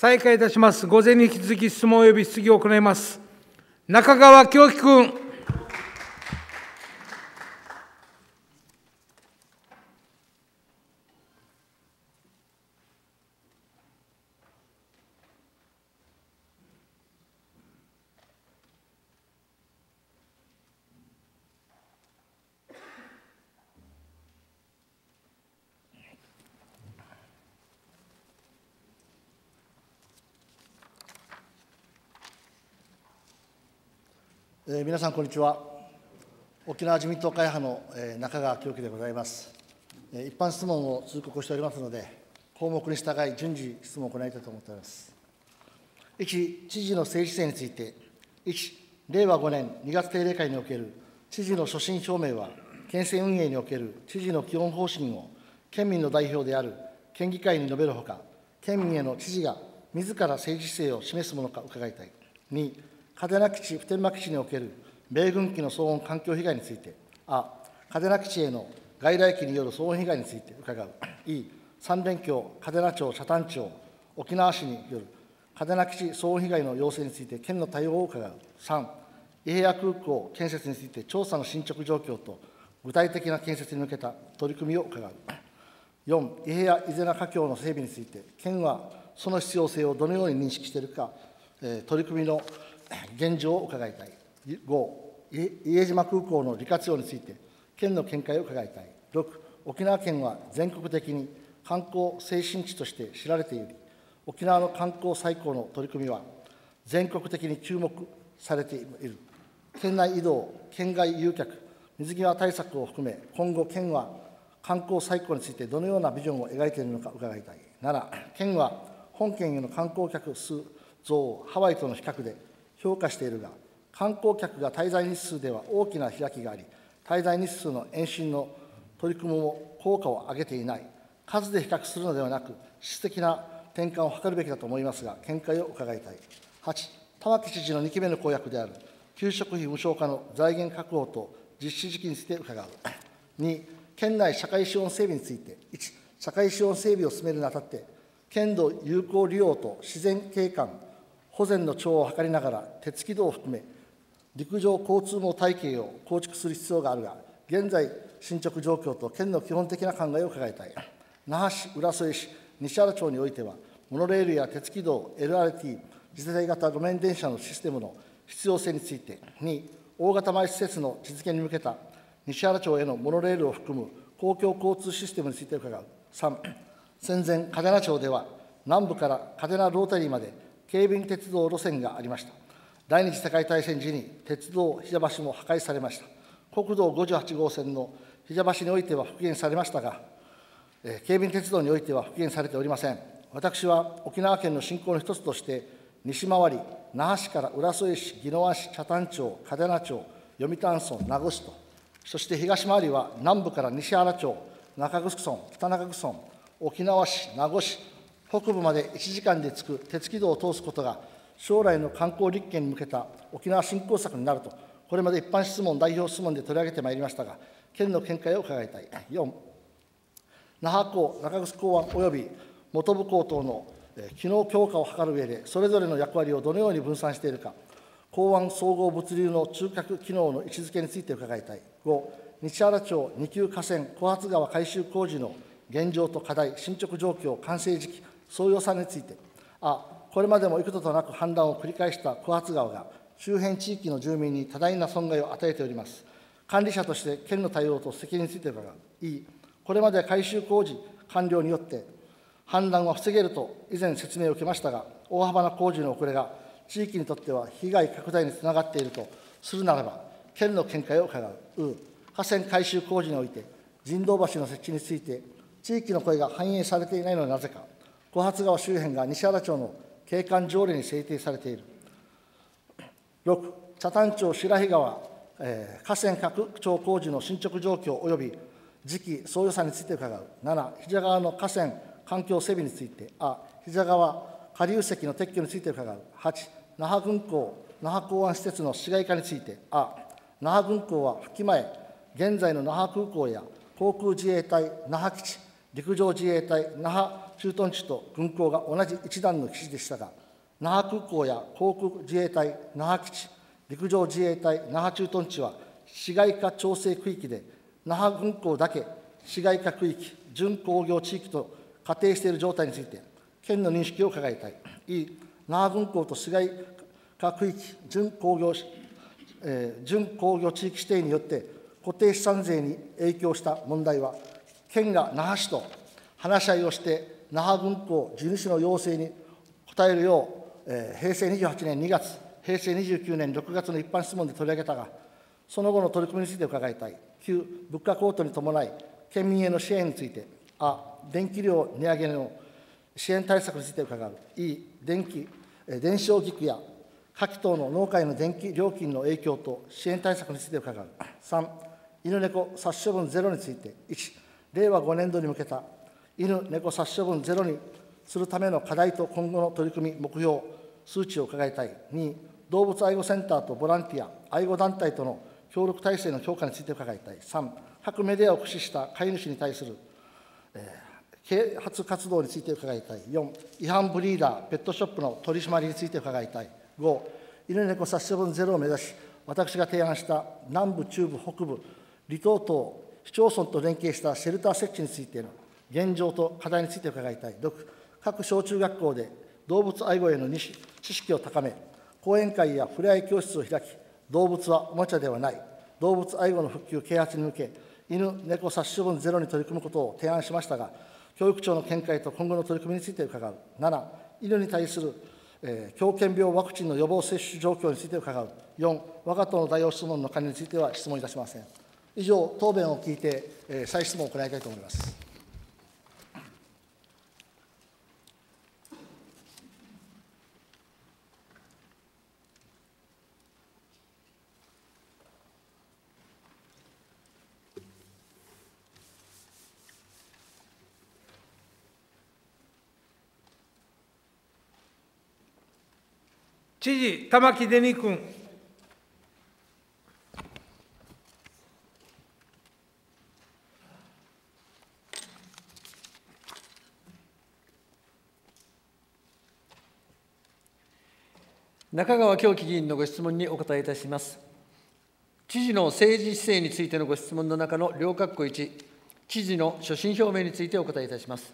再開いたします。午前に引き続き質問及び質疑を行います。中川京樹君。えー皆さん、こんにちは。沖縄自民党会派のえー中川京樹でございます。えー一般質問を通告しておりますので、項目に従い順次質問を行いたいと思っております。1、知事の政治性について、1、令和5年2月定例会における知事の所信表明は、県政運営における知事の基本方針を県民の代表である県議会に述べるほか、県民への知事が自ら政治姿勢を示すものか伺いたい。2、嘉手納基地、普天間基地における米軍機の騒音環境被害について、あ、嘉手納基地への外来機による騒音被害について伺う。い、三連橋、嘉手納町、北谷町、沖縄市による嘉手納基地騒音被害の要請について、県の対応を伺う。3、伊平屋空港建設について調査の進捗状況と、具体的な建設に向けた取り組みを伺う。4、伊平屋伊是名華僑の整備について、県はその必要性をどのように認識しているか、えー取り組みの現状を伺いたい。5、伊江島空港の利活用について、県の見解を伺いたい。6、沖縄県は全国的に観光推進地として知られている。沖縄の観光再興の取り組みは、全国的に注目されている。県内移動、県外誘客、水際対策を含め、今後、県は観光再興についてどのようなビジョンを描いているのか伺いたい。7、県は本県への観光客数増をハワイとの比較で評価しているが、観光客が滞在日数では大きな開きがあり、滞在日数の延伸の取り組みも効果を上げていない。数で比較するのではなく、質的な転換を図るべきだと思いますが、見解を伺いたい。8、玉城知事の2期目の公約である、給食費無償化の財源確保と実施時期について伺う。2、県内社会資本整備について、1、社会資本整備を進めるにあたって、県土有効利用と自然景観、保全の調を図りながら、鉄軌道を含め、陸上交通網体系を構築する必要があるが、現在、進捗状況と県の基本的な考えを伺いたい。那覇市、浦添市、西原町においては、モノレールや鉄軌道、LRT、次世代型路面電車のシステムの必要性について、2、大型埋施設の実現に向けた西原町へのモノレールを含む公共交通システムについて伺う。3、戦前、嘉手納町では、南部から嘉手納ロータリーまで京便鉄道路線がありました。第二次世界大戦時に鉄道膝橋も破壊されました。国道58号線の膝橋においては復元されましたが、えー京便鉄道においては復元されておりません。私は沖縄県の振興の一つとして、西回り、那覇市から浦添市、宜野湾市、北谷町、嘉手納町、読谷村、名護市と、そして東回りは南部から西原町、中城村、北中城村、沖縄市、名護市、北部まで1時間で着く鉄軌道を通すことが、将来の観光立県に向けた沖縄振興策になると、これまで一般質問、代表質問で取り上げてまいりましたが、県の見解を伺いたい。4、那覇港、中城港湾及び本部港等の機能強化を図る上で、それぞれの役割をどのように分散しているか、港湾総合物流の中核機能の位置づけについて伺いたい。5、西原町二級河川小発川改修工事の現状と課題、進捗状況、完成時期、総予算について、あ、これまでも幾度となく氾濫を繰り返した小発川が、周辺地域の住民に多大な損害を与えております。管理者として県の対応と責任について伺う。いい、これまで改修工事完了によって、氾濫は防げると以前説明を受けましたが、大幅な工事の遅れが地域にとっては被害拡大につながっているとするならば、県の見解を伺う。う河川改修工事において、人道橋の設置について、地域の声が反映されていないのはなぜか、小発川周辺が西原町の景観条例に制定されている。6、北谷町白日川、えー河川拡張工事の進捗状況及び時期、総予算について伺う。7、膝川の河川環境整備について、あ、膝川下流石の撤去について伺う。8、那覇軍港、那覇港湾施設の市街化について、あ、那覇軍港は復帰前、現在の那覇空港や航空自衛隊那覇基地、陸上自衛隊那覇駐屯地と軍港が同じ一段の基地でしたが、那覇空港や航空自衛隊那覇基地、陸上自衛隊那覇駐屯地は市街化調整区域で、那覇軍港だけ市街化区域、準工業地域と仮定している状態について、県の認識を伺いたい。い那覇軍港と市街化区域、準工業、えー、準工業地域指定によって固定資産税に影響した問題は、県が那覇市と話し合いをして、那覇軍港地主の要請に応えるよう、えー、平成28年2月、平成29年6月の一般質問で取り上げたが、その後の取り組みについて伺いたい。旧物価高騰に伴い、県民への支援について、あ、電気料値上げの支援対策について伺う。い、電気、電子機具や火器等の農家への電気料金の影響と支援対策について伺う。3、犬猫殺処分ゼロについて、1、令和5年度に向けた犬猫殺処分ゼロにするための課題と今後の取り組み、目標、数値を伺いたい。2、動物愛護センターとボランティア、愛護団体との協力体制の強化について伺いたい。3、各メディアを駆使した飼い主に対する、えー、啓発活動について伺いたい。4、違反ブリーダー、ペットショップの取り締まりについて伺いたい。5、犬猫殺処分ゼロを目指し、私が提案した南部、中部、北部、離島等、市町村と連携したシェルター設置についての現状と課題について伺いたい。6、各小中学校で動物愛護への知識を高め、講演会やふれあい教室を開き、動物はおもちゃではない、動物愛護の復旧、啓発に向け、犬、猫殺処分ゼロに取り組むことを提案しましたが、教育庁の見解と今後の取り組みについて伺う。7、犬に対する、えー、狂犬病ワクチンの予防接種状況について伺う。4、我が党の代表質問の管理については質問いたしません。以上、答弁を聞いて、えー、再質問を行いたいと思います。知事、玉城デニ君。中川京樹議員のご質問にお答えいたします。知事の政治姿勢についてのご質問の中の両括弧1、知事の所信表明についてお答えいたします。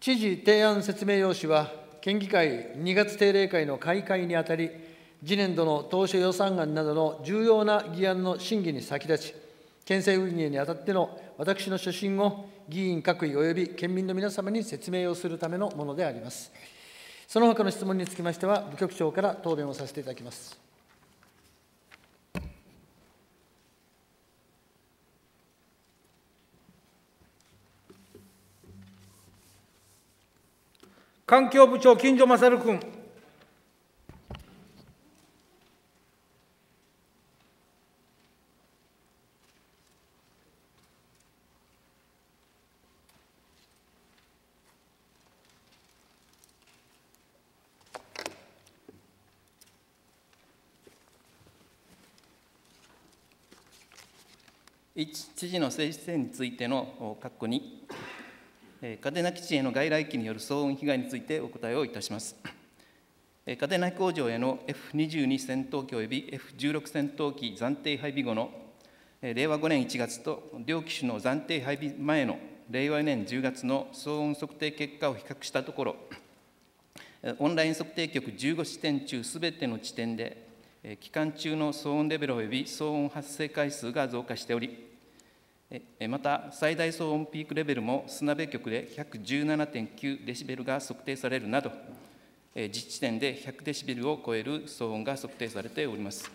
知事提案説明用紙は、県議会2月定例会の開会にあたり、次年度の当初予算案などの重要な議案の審議に先立ち、県政運営にあたっての私の所信を議員各位及び県民の皆様に説明をするためのものであります。その他の質問につきましては、部局長から答弁をさせていただきます。環境部長、金城勝君。1、知事の政治性についての括弧2、嘉手納基地への外来機による騒音被害についてお答えをいたします。嘉手納工場への F22 戦闘機及び F16 戦闘機暫定配備後の令和5年1月と両機種の暫定配備前の令和4年10月の騒音測定結果を比較したところ、オンライン測定局15地点中すべての地点で、期間中の騒音レベル及び騒音発生回数が増加しており、また最大騒音ピークレベルも砂部局で117.9デシベルが測定されるなど実地点で100デシベルを超える騒音が測定されております。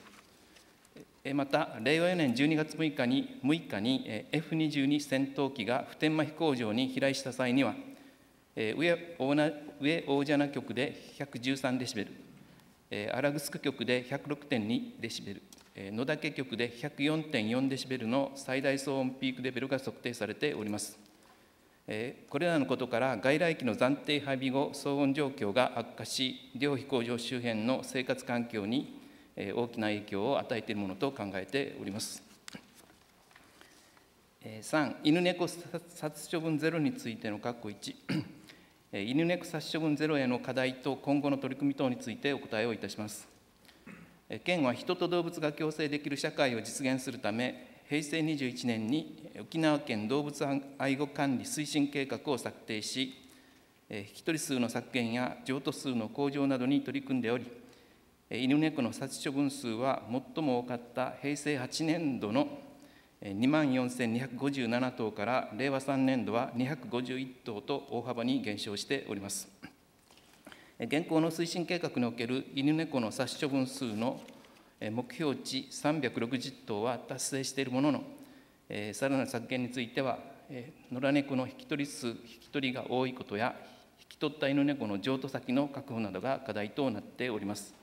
また令和4年12月6日に6日に F22 戦闘機が普天間飛行場に飛来した際には上大蛇名局で113デシベル荒城局で106.2デシベル。野岳局で104.4デシベルの最大騒音ピークレベルが測定されております。これらのことから外来機の暫定配備後、騒音状況が悪化し、両飛行場周辺の生活環境に大きな影響を与えているものと考えております。3、犬猫殺処分ゼロについての括弧1、犬猫殺処分ゼロへの課題と今後の取り組み等についてお答えをいたします。県は人と動物が共生できる社会を実現するため、平成21年に沖縄県動物愛護管理推進計画を策定し、引き取り数の削減や譲渡数の向上などに取り組んでおり、犬猫の殺処分数は最も多かった平成8年度の2万4257頭から令和3年度は251頭と大幅に減少しております。現行の推進計画における犬猫の殺処分数の目標値360頭は達成しているものの、さらなる削減については、野良猫の引き取り数、引き取りが多いことや、引き取った犬猫の譲渡先の確保などが課題となっております。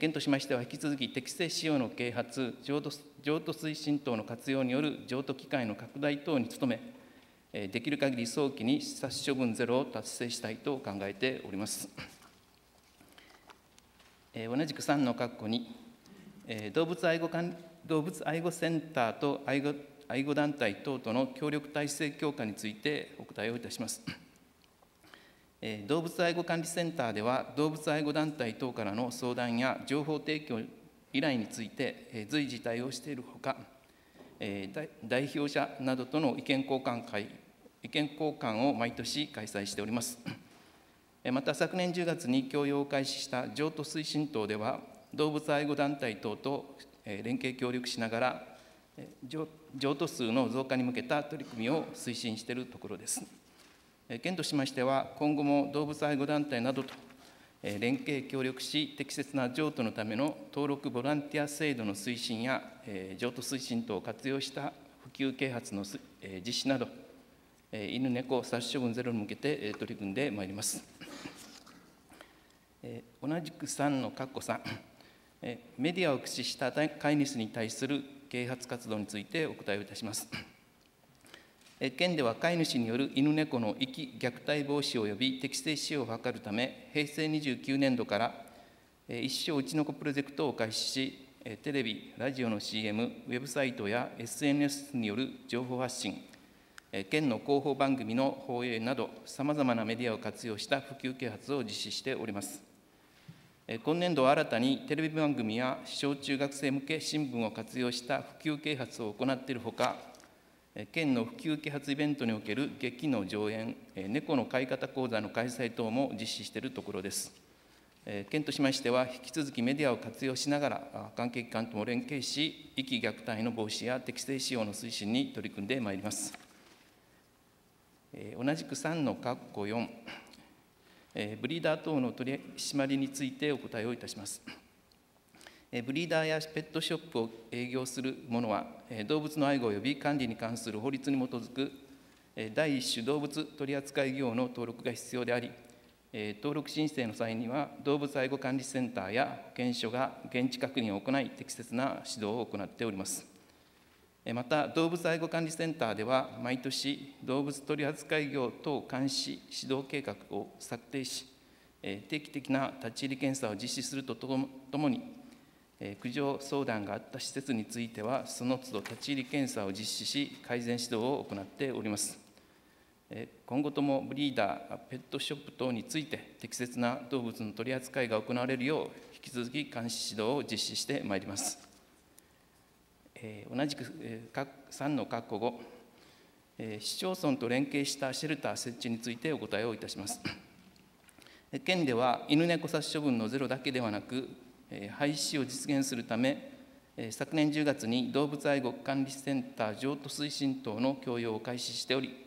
県としましては、引き続き適正使用の啓発、譲渡譲渡推進等の活用による譲渡機会の拡大等に努め、できる限り早期に殺処分ゼロを達成したいと考えております。同じく3の括弧に、動物愛護動物愛護センターと愛護愛護団体等との協力体制強化についてお答えをいたします。動物愛護管理センターでは、動物愛護団体等からの相談や情報提供依頼について随時対応しているほか、代表者などとの意見交換会、意見交換を毎年開催しております。また昨年10月に供用を開始した譲渡推進等では、動物愛護団体等と連携協力しながら、譲渡数の増加に向けた取り組みを推進しているところです。県としましては、今後も動物愛護団体などと連携協力し、適切な譲渡のための登録ボランティア制度の推進や、譲渡推進等を活用した普及啓発の実施など、犬猫殺処分ゼロに向けて取り組んでまいります。同じく3の括弧3、メディアを駆使した飼い主に対する啓発活動についてお答えをいたします。県では飼い主による犬猫の遺棄虐待防止及び適正使用を図るため、平成29年度から一生うちの子プロジェクトを開始し、テレビ、ラジオの CM、ウェブサイトや SNS による情報発信、県の広報番組の放映など、さまざまなメディアを活用した普及啓発を実施しております。今年度は新たにテレビ番組や小中学生向け新聞を活用した普及啓発を行っているほか、県の普及啓発イベントにおける劇の上演、猫の飼い方講座の開催等も実施しているところです。県としましては、引き続きメディアを活用しながら、関係機関とも連携し、遺棄虐待の防止や適正使用の推進に取り組んでまいります。同じく3の括弧4、ブリーダー等の取り締まりについてお答えをいたします。ブリーダーやペットショップを営業する者は、動物の愛護及び管理に関する法律に基づく第一種動物取扱業の登録が必要であり、登録申請の際には、動物愛護管理センターや保健所が現地確認を行い、適切な指導を行っております。また、動物愛護管理センターでは、毎年、動物取扱業等監視指導計画を策定し、定期的な立ち入り検査を実施するとともに、苦情相談があった施設については、その都度立ち入り検査を実施し、改善指導を行っております。今後ともブリーダー、ペットショップ等について、適切な動物の取り扱いが行われるよう、引き続き監視指導を実施してまいります。同じく3の括弧5、市町村と連携したシェルター設置についてお答えをいたします。県では犬猫殺処分のゼロだけではなく、廃止を実現するため、昨年10月に動物愛護管理センター譲渡推進等の供用を開始しており、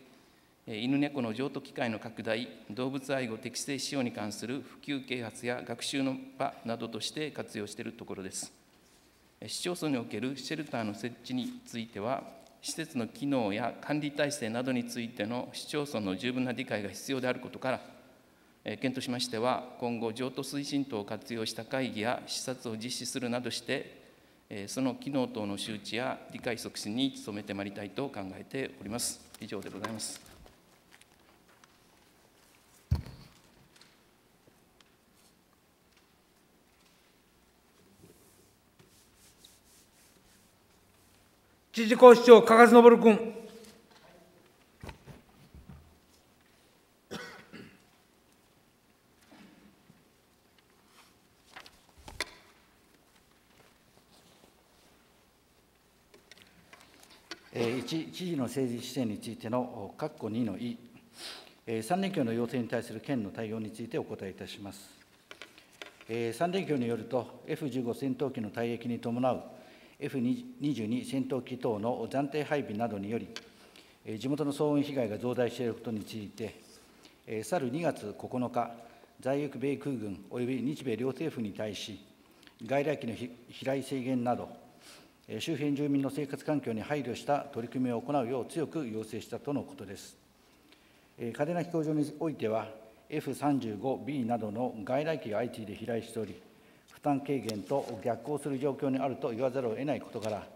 犬猫の譲渡機会の拡大、動物愛護適正使用に関する普及啓発や学習の場などとして活用しているところです。市町村におけるシェルターの設置については、施設の機能や管理体制などについての市町村の十分な理解が必要であることから、県としましては、今後、譲渡推進等を活用した会議や視察を実施するなどして、その機能等の周知や理解促進に努めてまいりたいと考えております。以上でございます。知事公市長、加賀昇君。1知事の政治姿勢についての括弧2の E、3連休の要請に対する県の対応についてお答えいたします。3連休によると、F15 戦闘機の退役に伴う F22 戦闘機等の暫定配備などにより、地元の騒音被害が増大していることについて、去る2月9日、在役米空軍及び日米両政府に対し、外来機の飛来制限など、周辺住民の生活環境に配慮した取り組みを行うよう強く要請したとのことです。嘉手納飛行場においては、F35B などの外来機が相次いで飛来しており、負担軽減と逆行する状況にあると言わざるを得ないことから、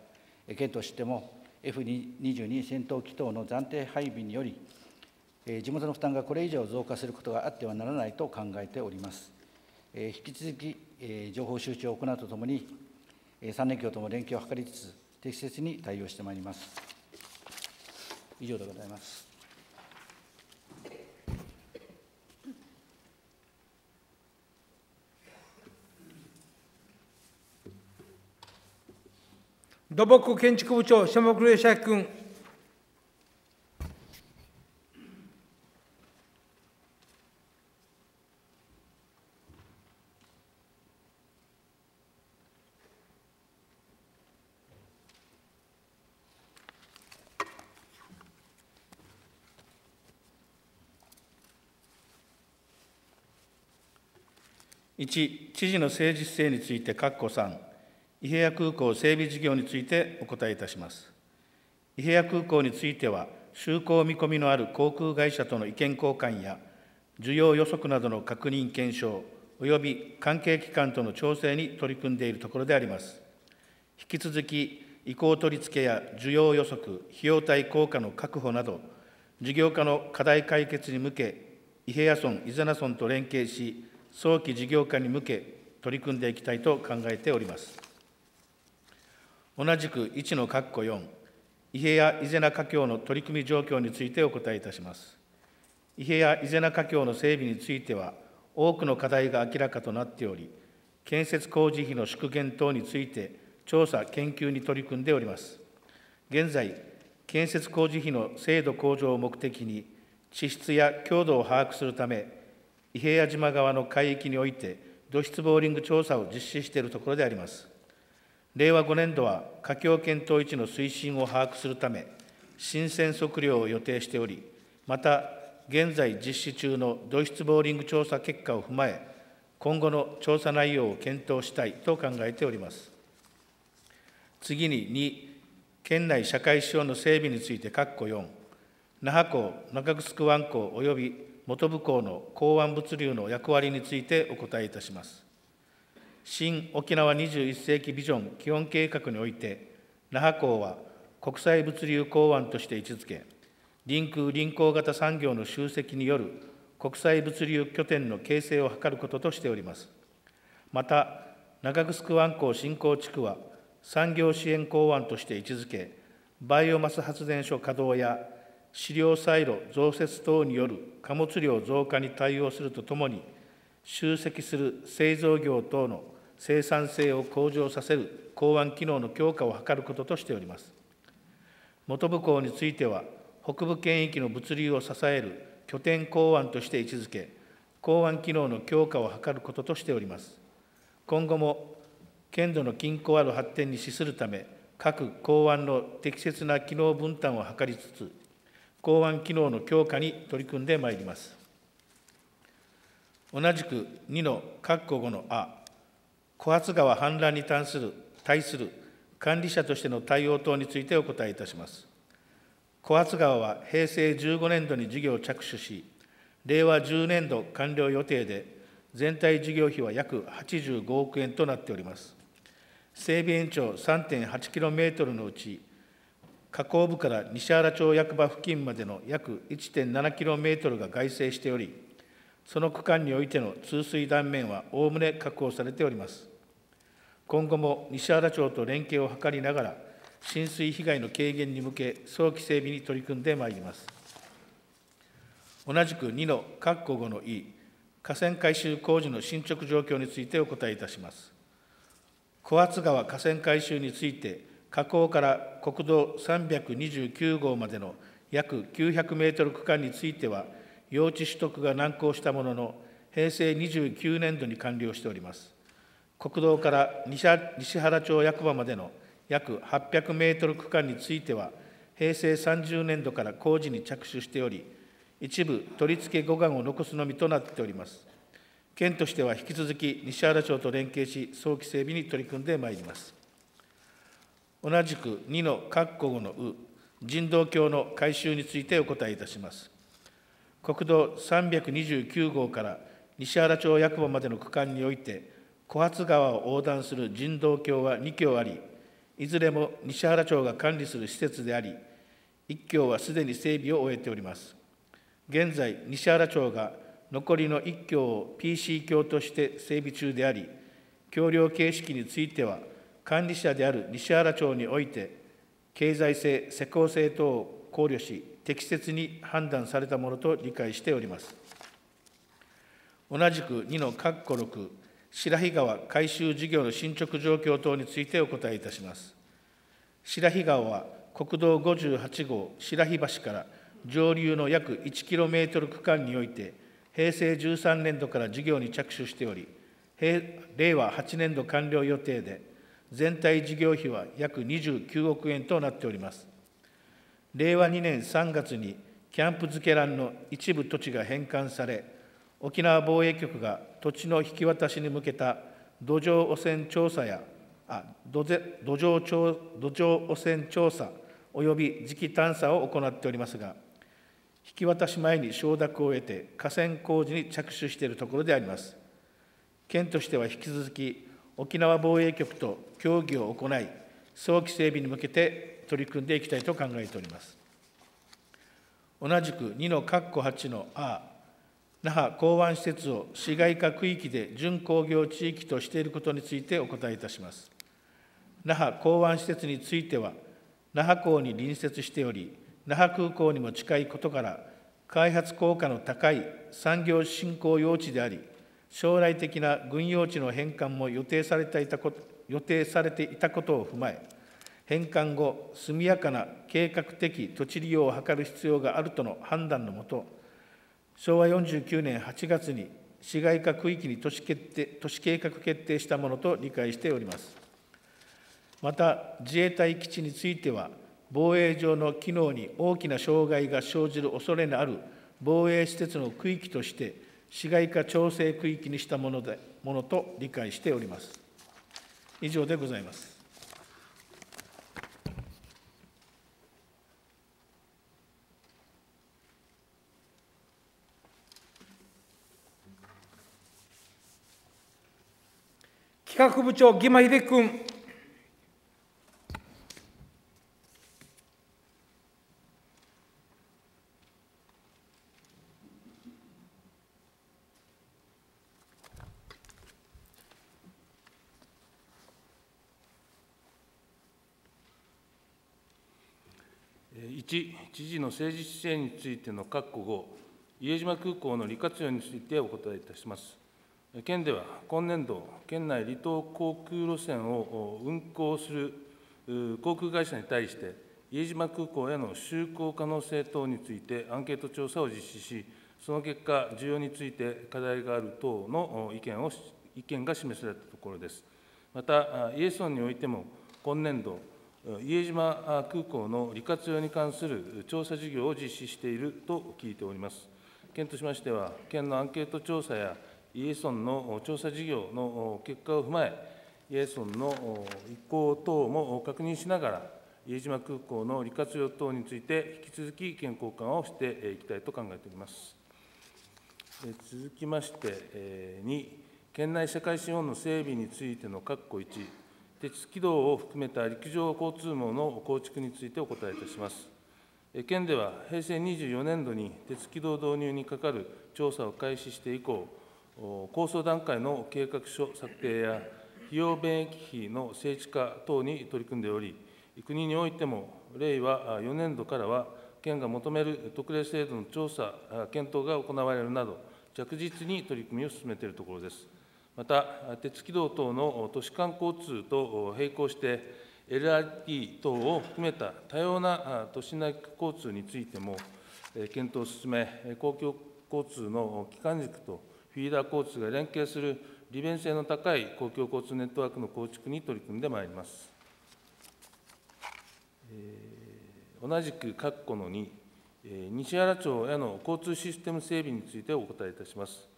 県としても F22 戦闘機等の暫定配備により、地元の負担がこれ以上増加することがあってはならないと考えております。引き続き、情報周知を行うとともに、3連休とも連携を図りつつ、適切に対応してまいります。以上でございます。土木建築部長、下國礼社君。1、知事の政治姿勢について、括弧3、伊平屋空港整備事業についてお答えいたします。伊平屋空港については、就航見込みのある航空会社との意見交換や、需要予測などの確認検証、および関係機関との調整に取り組んでいるところであります。引き続き、移行取り付けや需要予測、費用対効果の確保など、事業化の課題解決に向け、伊平屋村、伊是名村と連携し、早期事業化に向け、取り組んでいきたいと考えております。同じく1の括弧4、伊平屋伊是名華僑の取り組み状況についてお答えいたします。伊平屋伊是名華僑の整備については、多くの課題が明らかとなっており、建設工事費の縮減等について、調査・研究に取り組んでおります。現在、建設工事費の精度向上を目的に、地質や強度を把握するため、伊平屋島側の海域において、土質ボーリング調査を実施しているところであります。令和5年度は、華僑検討一の推進を把握するため、新鮮測量を予定しており、また、現在実施中の土質ボーリング調査結果を踏まえ、今後の調査内容を検討したいと考えております。次に2、県内社会資本の整備について、括弧4、那覇港、中城湾港及び本部港の港湾物流の役割についてお答えいたします。新沖縄21世紀ビジョン基本計画において、那覇港は国際物流港湾として位置づけ、臨空臨港型産業の集積による国際物流拠点の形成を図ることとしております。また、中城湾港新港地区は産業支援港湾として位置づけ、バイオマス発電所稼働や飼料サイロ増設等による貨物量増加に対応するとともに、集積する製造業等の生産性を向上させる港湾機能の強化を図ることとしております。本部港については、北部圏域の物流を支える拠点港湾として位置づけ、港湾機能の強化を図ることとしております。今後も、県土の均衡ある発展に資するため、各港湾の適切な機能分担を図りつつ、港湾機能の強化に取り組んでまいります。同じく2の括弧5のあ、小発川氾濫に対する対する管理者としての対応等についてお答えいたします。小発川は平成15年度に事業を着手し、令和10年度完了予定で、全体事業費は約85億円となっております。整備延長 3.8km のうち、河口部から西原町役場付近までの約 1.7km が外製しており、その区間においての通水断面はおおむね確保されております。今後も西原町と連携を図りながら、浸水被害の軽減に向け、早期整備に取り組んでまいります。同じく2の括弧5の E、河川改修工事の進捗状況についてお答えいたします。小厚川河川改修について、河口から国道329号までの約900メートル区間については、用地取得が難航したものの、平成29年度に完了しております。国道から西原町役場までの約800メートル区間については、平成30年度から工事に着手しており、一部取り付け護岸を残すのみとなっております。県としては引き続き西原町と連携し、早期整備に取り組んでまいります。同じく2の括弧5のう、人道橋の改修についてお答えいたします。国道329号から西原町役場までの区間において、小発川を横断する人道橋は2橋あり、いずれも西原町が管理する施設であり、1橋はすでに整備を終えております。現在、西原町が残りの1橋を PC 橋として整備中であり、橋梁形式については、管理者である西原町において、経済性、施工性等を考慮し、適切に判断されたものと理解しております。同じく2の括弧6、白比川改修事業の進捗状況等についてお答えいたします。白比川は国道58号白比橋から上流の約 1km 区間において、平成13年度から事業に着手しており、令和8年度完了予定で、全体事業費は約29億円となっております。令和2年3月にキャンプ付け欄の一部土地が返還され、沖縄防衛局が土地の引き渡しに向けた土壌汚染調査や、あ土土壌調土壌汚染調査及び時期探査を行っておりますが、引き渡し前に承諾を得て河川工事に着手しているところであります。県としては引き続き、沖縄防衛局と協議を行い、早期整備に向けて取り組んでいきたいと考えております。同じく2の括弧8の A、那覇港湾施設を市街化区域で準工業地域としていることについてお答えいたします。那覇港湾施設については、那覇港に隣接しており、那覇空港にも近いことから、開発効果の高い産業振興用地であり、将来的な軍用地の返還も予定されていたこと予定されていたことを踏まえ、返還後、速やかな計画的土地利用を図る必要があるとの判断のもと、昭和49年8月に市街化区域に都市決定都市計画決定したものと理解しております。また、自衛隊基地については、防衛上の機能に大きな障害が生じる恐れのある防衛施設の区域として、市街化調整区域にしたものでものと理解しております。以上でございます。企画部長、義間秀君。1、知事の政治姿勢についての確保後、伊江島空港の利活用についてお答えいたします。県では今年度、県内離島航空路線を運航する航空会社に対して、伊江島空港への就航可能性等についてアンケート調査を実施し、その結果、需要について課題がある等の意見を意見が示されたところです。また、イエソンにおいても、今年度、伊江島空港の利活用に関する調査事業を実施していると聞いております。県としましては、県のアンケート調査やイエソンの調査事業の結果を踏まえ、イエソンの意向等も確認しながら、伊江島空港の利活用等について、引き続き意見交換をしていきたいと考えております。続きまして、2、県内社会資本の整備についての括弧1、鉄軌道を含めた陸上交通網の構築についてお答えいたします。県では平成24年度に鉄軌道導入にかかる調査を開始して以降、構想段階の計画書策定や費用便益費の整地化等に取り組んでおり、国においても令和4年度からは、県が求める特例制度の調査、検討が行われるなど、着実に取り組みを進めているところです。また、鉄軌道等の都市間交通と並行して、LRT 等を含めた多様な都市内交通についても、検討を進め、公共交通の基幹軸とフィーダー交通が連携する利便性の高い公共交通ネットワークの構築に取り組んでまいります。同じく括弧の2、西原町への交通システム整備についてお答えいたします。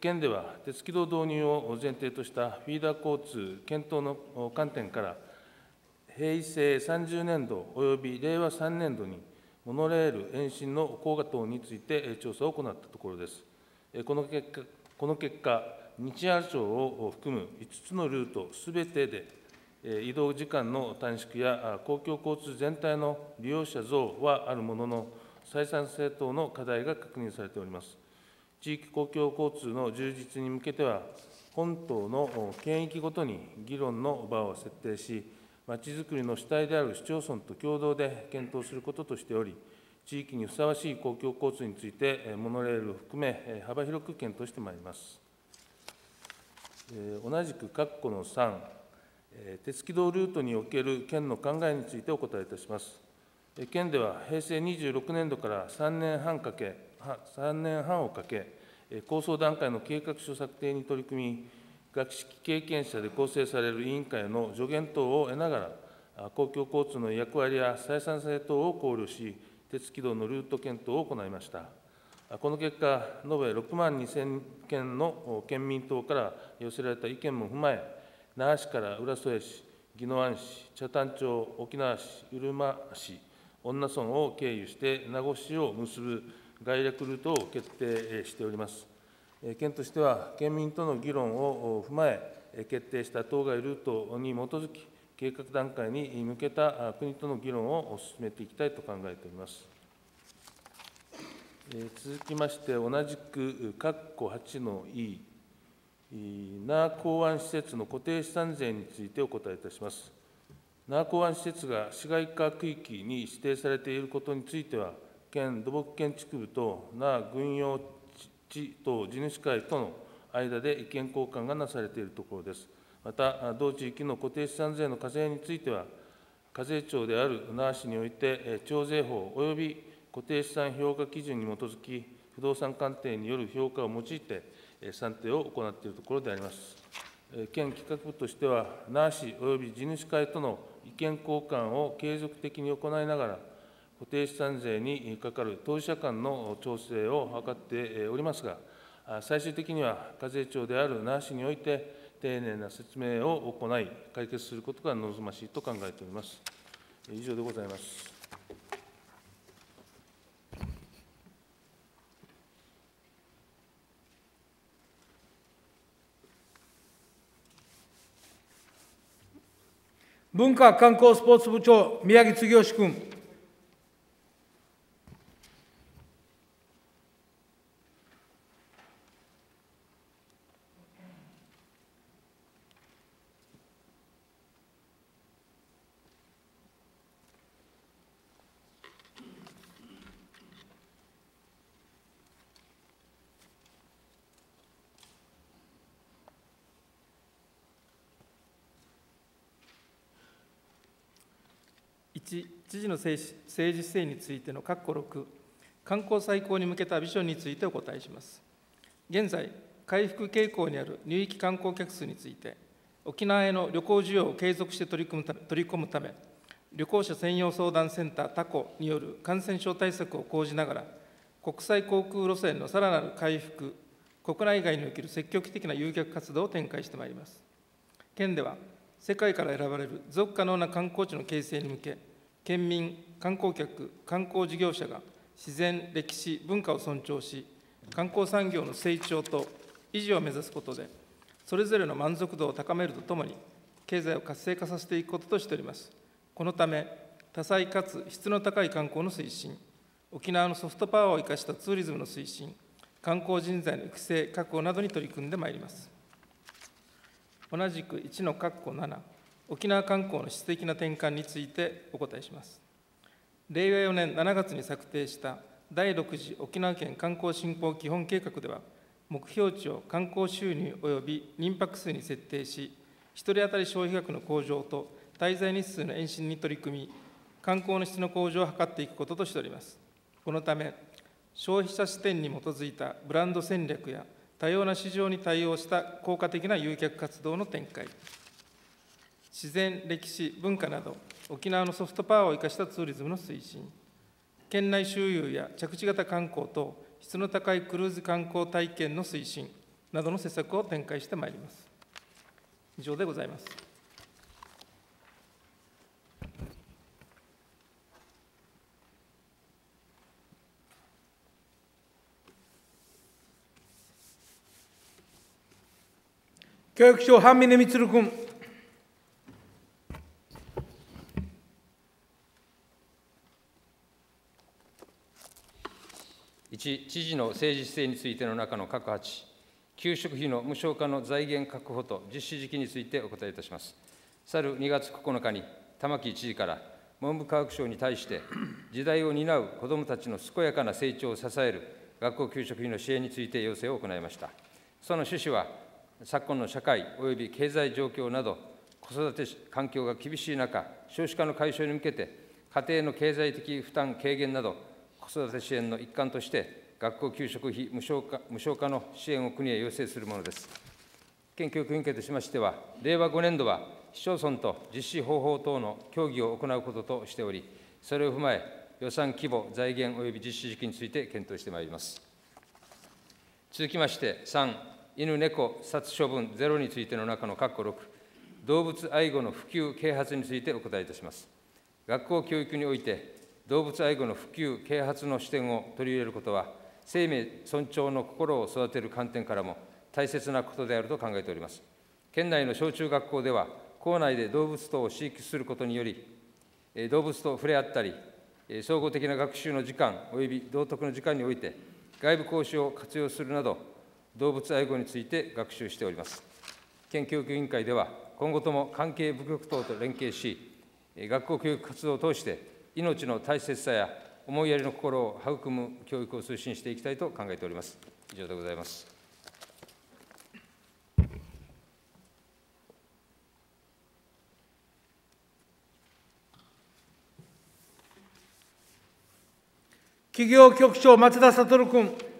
県では、鉄軌道導入を前提としたフィーダー交通検討の観点から、平成30年度および令和3年度に、モノレール延伸の高画等について調査を行ったところです。この結果、この結果日原町を含む5つのルートすべてで、移動時間の短縮や公共交通全体の利用者増はあるものの、採算性等の課題が確認されております。地域公共交通の充実に向けては、本島の県域ごとに議論の場を設定し、まちづくりの主体である市町村と共同で検討することとしており、地域にふさわしい公共交通について、モノレールを含め、幅広く検討してまいります。同じく括弧の3、鉄軌道ルートにおける県の考えについてお答えいたします。県では平成26年度から3年半かけ、3年半をかけ、構想段階の計画書策定に取り組み、学識経験者で構成される委員会の助言等を得ながら、公共交通の役割や採算性等を考慮し、鉄軌道のルート検討を行いました。この結果、延べ6万2000件の県民等から寄せられた意見も踏まえ、那覇市から浦添市、宜野湾市、北谷町、沖縄市、うるま市、恩納村を経由して名護市を結ぶ概略ルートを決定しております。県としては、県民との議論を踏まえ、決定した当該ルートに基づき、計画段階に向けた国との議論を進めていきたいと考えております。続きまして、同じく、括弧8の E、那覇港湾施設の固定資産税についてお答えいたします。那覇港湾施設が市街化区域に指定されていることについては、県土木建築部と那覇軍用地等地主会との間で意見交換がなされているところです。また、同地域の固定資産税の課税については、課税庁である那覇市において、徴税法及び固定資産評価基準に基づき、不動産鑑定による評価を用いて、算定を行っているところであります。県企画部としては、那覇市及び地主会との意見交換を継続的に行いながら、固定資産税にかかる当事者間の調整を図っておりますが、最終的には課税庁である那覇市において、丁寧な説明を行い、解決することが望ましいと考えております。以上でございます。文化観光スポーツ部長、宮城次義君。1、知事の政治姿勢についての括弧6、観光再興に向けたビジョンについてお答えします。現在、回復傾向にある入域観光客数について、沖縄への旅行需要を継続して取り組むため取り込むため、旅行者専用相談センタータコによる感染症対策を講じながら、国際航空路線のさらなる回復、国内外における積極的な誘客活動を展開してまいります。県では、世界から選ばれる持続可能な観光地の形成に向け、県民、観光客、観光事業者が自然、歴史、文化を尊重し、観光産業の成長と維持を目指すことで、それぞれの満足度を高めるとともに、経済を活性化させていくこととしております。このため、多彩かつ質の高い観光の推進、沖縄のソフトパワーを生かしたツーリズムの推進、観光人材の育成、確保などに取り組んでまいります。同じく1の括弧7、沖縄観光の質的な転換についてお答えします。令和4年7月に策定した第6次沖縄県観光振興基本計画では、目標値を観光収入及び民泊数に設定し、1人当たり消費額の向上と滞在日数の延伸に取り組み、観光の質の向上を図っていくこととしております。このため、消費者視点に基づいたブランド戦略や多様な市場に対応した効果的な誘客活動の展開、自然、歴史、文化など、沖縄のソフトパワーを生かしたツーリズムの推進、県内周遊や着地型観光と質の高いクルーズ観光体験の推進などの施策を展開してまいります。以上でございます。教育省、半峰充君。1、知事の政治姿勢についての中の各8、給食費の無償化の財源確保と実施時期についてお答えいたします。去る2月9日に、玉城知事から文部科学省に対して、時代を担う子どもたちの健やかな成長を支える学校給食費の支援について要請を行いました。その趣旨は、昨今の社会及び経済状況など、子育て環境が厳しい中、少子化の解消に向けて、家庭の経済的負担軽減など、子育て支援の一環として、学校給食費無償化無償化の支援を国へ要請するものです。県教育委員会としましては、令和5年度は市町村と実施方法等の協議を行うこととしており、それを踏まえ、予算規模、財源及び実施時期について検討してまいります。続きまして、3、犬猫殺処分ゼロについての中の括弧6、動物愛護の普及・啓発についてお答えいたします。学校教育において、動物愛護の普及・啓発の視点を取り入れることは、生命尊重の心を育てる観点からも大切なことであると考えております。県内の小中学校では、校内で動物等を飼育することにより、動物と触れ合ったり、総合的な学習の時間及び道徳の時間において、外部講師を活用するなど、動物愛護について学習しております。県教育委員会では、今後とも関係部局等と連携し、学校教育活動を通して、命の大切さや思いやりの心を育む教育を推進していきたいと考えております。以上でございます。企業局長、松田悟君。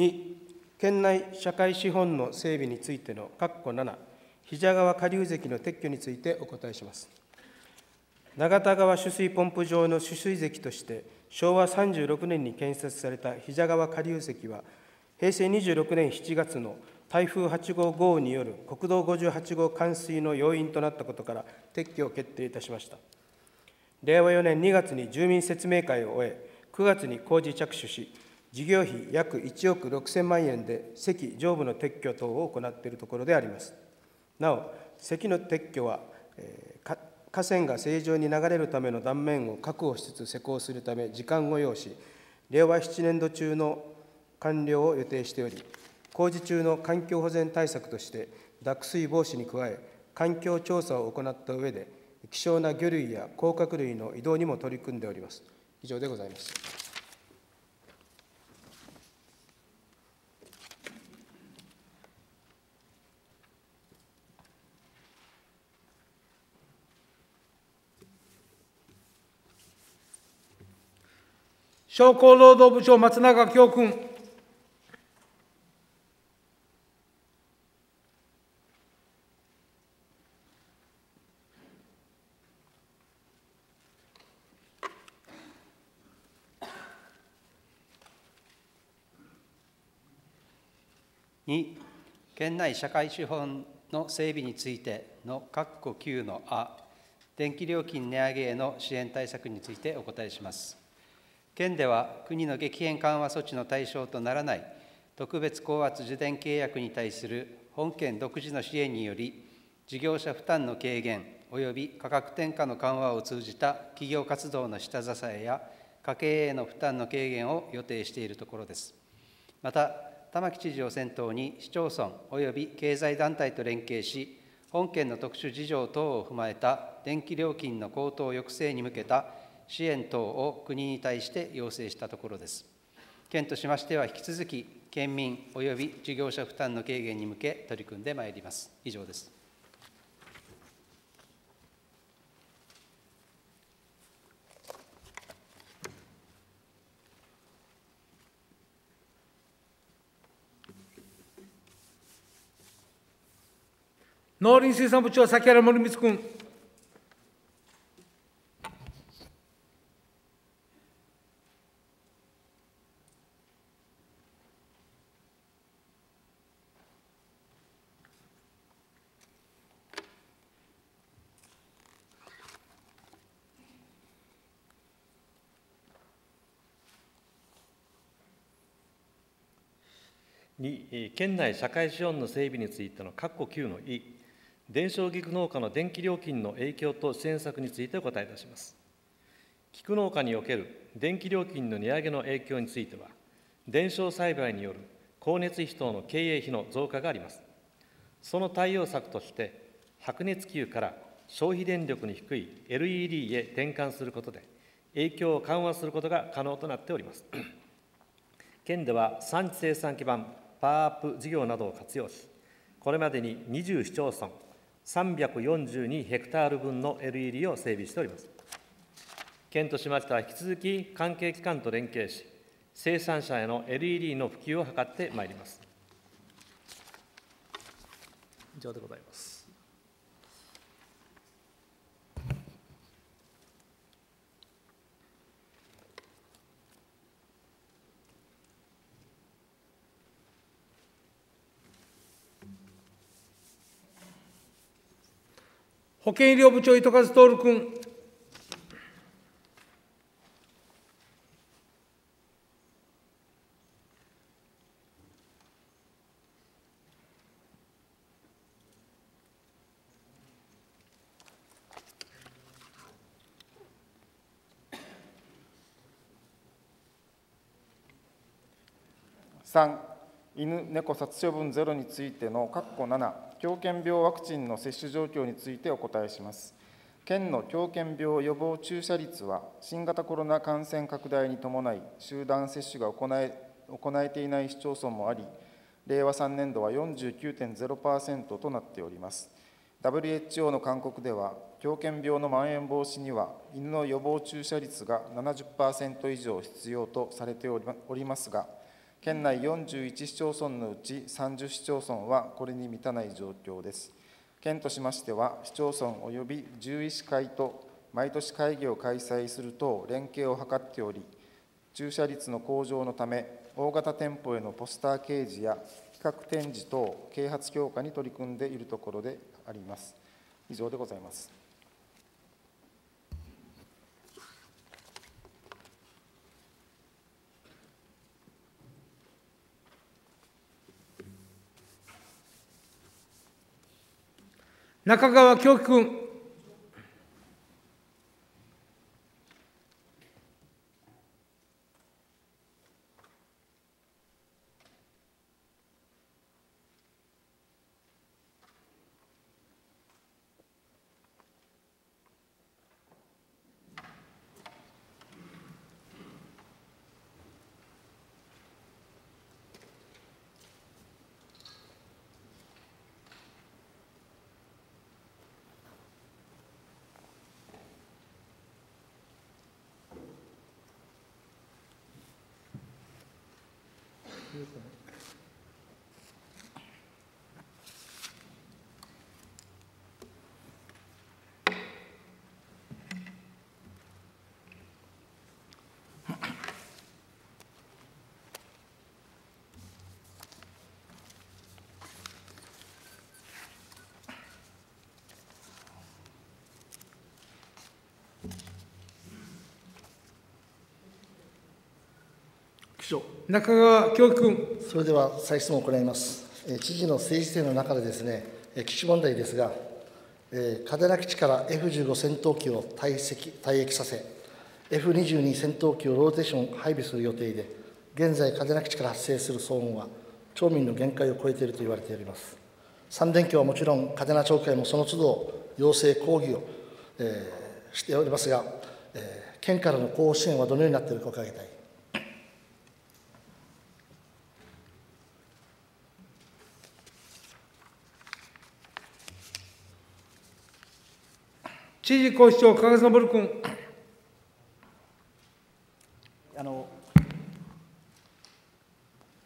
2、県内社会資本の整備についての括弧7、膝川下流堰の撤去についてお答えします。永田川取水ポンプ場の取水堰として、昭和36年に建設された膝川下流堰は、平成26年7月の台風8号豪雨による国道58号冠水の要因となったことから撤去を決定いたしました。令和4年2月に住民説明会を終え、9月に工事着手し、事業費約1億6000万円で席上部の撤去等を行っているところであります。なお、席の撤去は、えー、河川が正常に流れるための断面を確保しつつ施工するため時間を要し、令和7年度中の完了を予定しており、工事中の環境保全対策として、濁水防止に加え、環境調査を行った上で、希少な魚類や甲殻類の移動にも取り組んでおります。以上でございます。商工労働部長、松永京君。2、県内社会資本の整備についての括弧9のあ、電気料金値上げへの支援対策についてお答えします。県では国の激変緩和措置の対象とならない特別高圧受電契約に対する本県独自の支援により、事業者負担の軽減及び価格転嫁の緩和を通じた企業活動の下支えや家計への負担の軽減を予定しているところです。また、玉城知事を先頭に市町村及び経済団体と連携し、本県の特殊事情等を踏まえた電気料金の高騰抑制に向けた支援等を国に対して要請したところです。県としましては、引き続き県民及び事業者負担の軽減に向け取り組んでまいります。以上です。農林水産部長、崎原森光君。2、県内社会資本の整備についての括弧9の意、電小菊農家の電気料金の影響と支援策についてお答えいたします。菊農家における電気料金の値上げの影響については、電小栽培による光熱費等の経営費の増加があります。その対応策として、白熱球から消費電力に低い LED へ転換することで、影響を緩和することが可能となっております。県では産地生産基盤パワーアップ事業などを活用し、これまでに20市町村342ヘクタール分の LED を整備しております。県としましては引き続き関係機関と連携し、生産者への LED の普及を図ってまいります。以上でございます。保健医療部長、糸数徹君。3犬、猫殺処分ゼロについての括弧7、狂犬病ワクチンの接種状況についてお答えします。県の狂犬病予防注射率は、新型コロナ感染拡大に伴い、集団接種が行え行えていない市町村もあり、令和3年度は49.0%となっております。WHO の勧告では、狂犬病のまん延防止には、犬の予防注射率が70%以上必要とされておりますが、県内41市町村のうち30市町村はこれに満たない状況です。県としましては、市町村及び獣医師会と毎年会議を開催する等連携を図っており、駐車率の向上のため、大型店舗へのポスター掲示や企画展示等、啓発強化に取り組んでいるところであります。以上でございます。中川京樹君。中川教育君。それでは再質問を行います。知事の政治性の中でですね、基地問題ですが、嘉手納基地から F15 戦闘機を退席退役させ、F22 戦闘機をローテーション配備する予定で、現在、嘉手納基地から発生する騒音は、町民の限界を超えていると言われております。三連休はもちろん、嘉手納町会もその都度、要請、抗議をえーしておりますが、えー県からの後方支援はどのようになっているか伺いたい。知事皇室長、加賀昇君。あの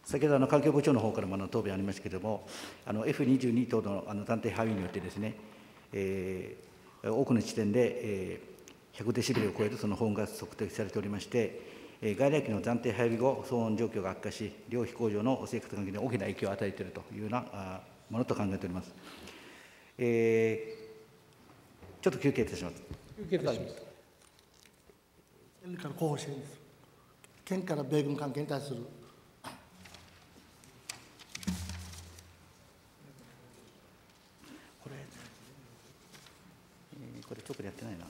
先ほどあの環境部長の方からもあの答弁ありましたけれども、あの F22 等のあの暫定配備によってですね、えー多くの地点で、えー100デシベルを超えるその保温が測定されておりまして、えー外来機の暫定配備後、騒音状況が悪化し、両飛行場の生活環境に大きな影響を与えているというようなあものと考えております。えーちょっと休憩いたします。休憩いたします。県から後方支援です。県から米軍関係に対するこれ、えーこれ直でやってないな。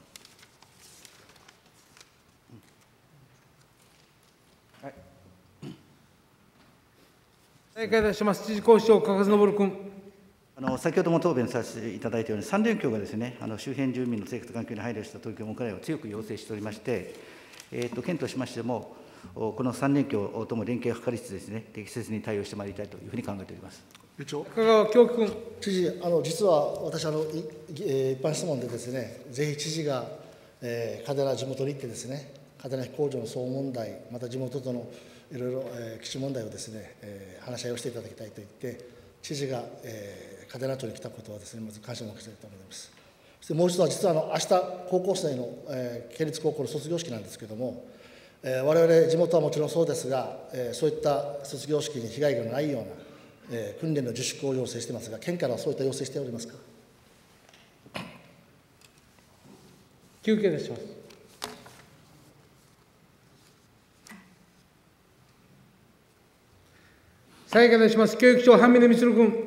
はい。再開いたします。知事皇室長、加賀昇君。あの先ほども答弁させていただいたように、三連協がですね、あの周辺住民の生活環境に配慮した取り組みを行いを強く要請しておりまして、えーと県としましても、おこの三連協とも連携を図りつつですね、適切に対応してまいりたいというふうに考えております。部長。香川教君。知事、あの実は私あの、いえー一般質問でですね、ぜひ知事が、えー、嘉手納地元に行ってですね、嘉手納飛行場の騒音問題、また地元とのいろいろ、えー基地問題をですね、えー話し合いをしていただきたいと言って、知事が、えー嘉手納町に来たことはですね、まず感謝を申し上げたいと思います。そしてもう一つは、実はあの明日高校生の、えー県立高校の卒業式なんですけれども、えー我々地元はもちろんそうですが、えーそういった卒業式に被害がないような、えー訓練の自粛を要請していますが、県からはそういった要請しておりますか？休憩いたします。再開いたします。教育長、半峰光君。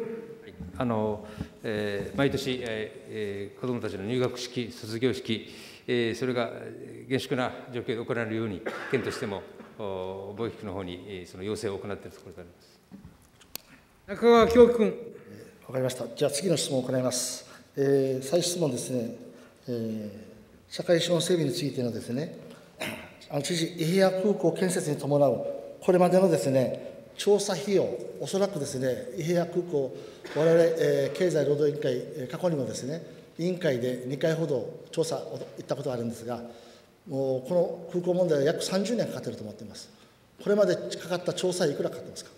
あの、えー毎年、えーえー子どもたちの入学式、卒業式、えーそれがえー厳粛な状況で行われるように、県としてもお防衛局の方に、えーその要請を行っているところであります。中川教育君。わかりました。じゃあ次の質問を行います。えー再質問ですね、えー社会資本整備についてのですね、あの知事、伊平屋空港建設に伴うこれまでのですね、調査費用、おそらくですね、伊平屋空港、我々、えー経済労働委員会、えー過去にもですね、委員会で2回ほど調査を行ったことがあるんですが、もうこの空港問題は約30年かかっていると思っています。これまでかかった調査費いくらかかってますか？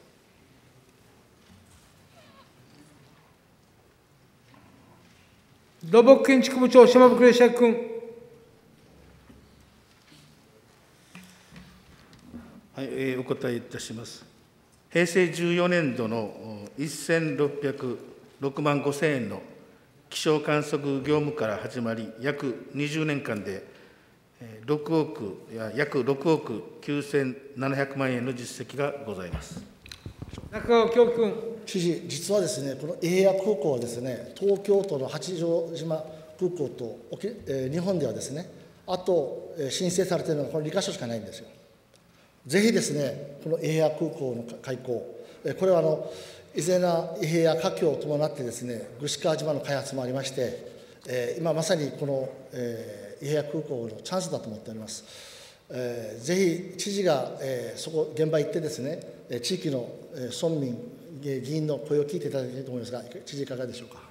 土木建築部長、島袋義明君。はい、えーお答えいたします。平成14年度のお1606万5千円の気象観測業務から始まり、約20年間でえー6億や約6億9700万円の実績がございます。中川教育君。知事、実はですね、このエヘア空港はですね、東京都の八丈島空港と沖、えー日本ではですね、あと、えー申請されているのがこの2か所しかないんですよ。ぜひですね、このエヘア空港の開港、えーこれはあの、以前なエヘア華僑を伴ってですね、串川島の開発もありまして、えー今まさにこの、えー、エヘア空港のチャンスだと思っております。えーぜひ知事が、えーそこ、現場行ってですね、えー地域の、えー村民、えー議員の声を聞いていただきたいと思いますが、知事いかがでしょうか？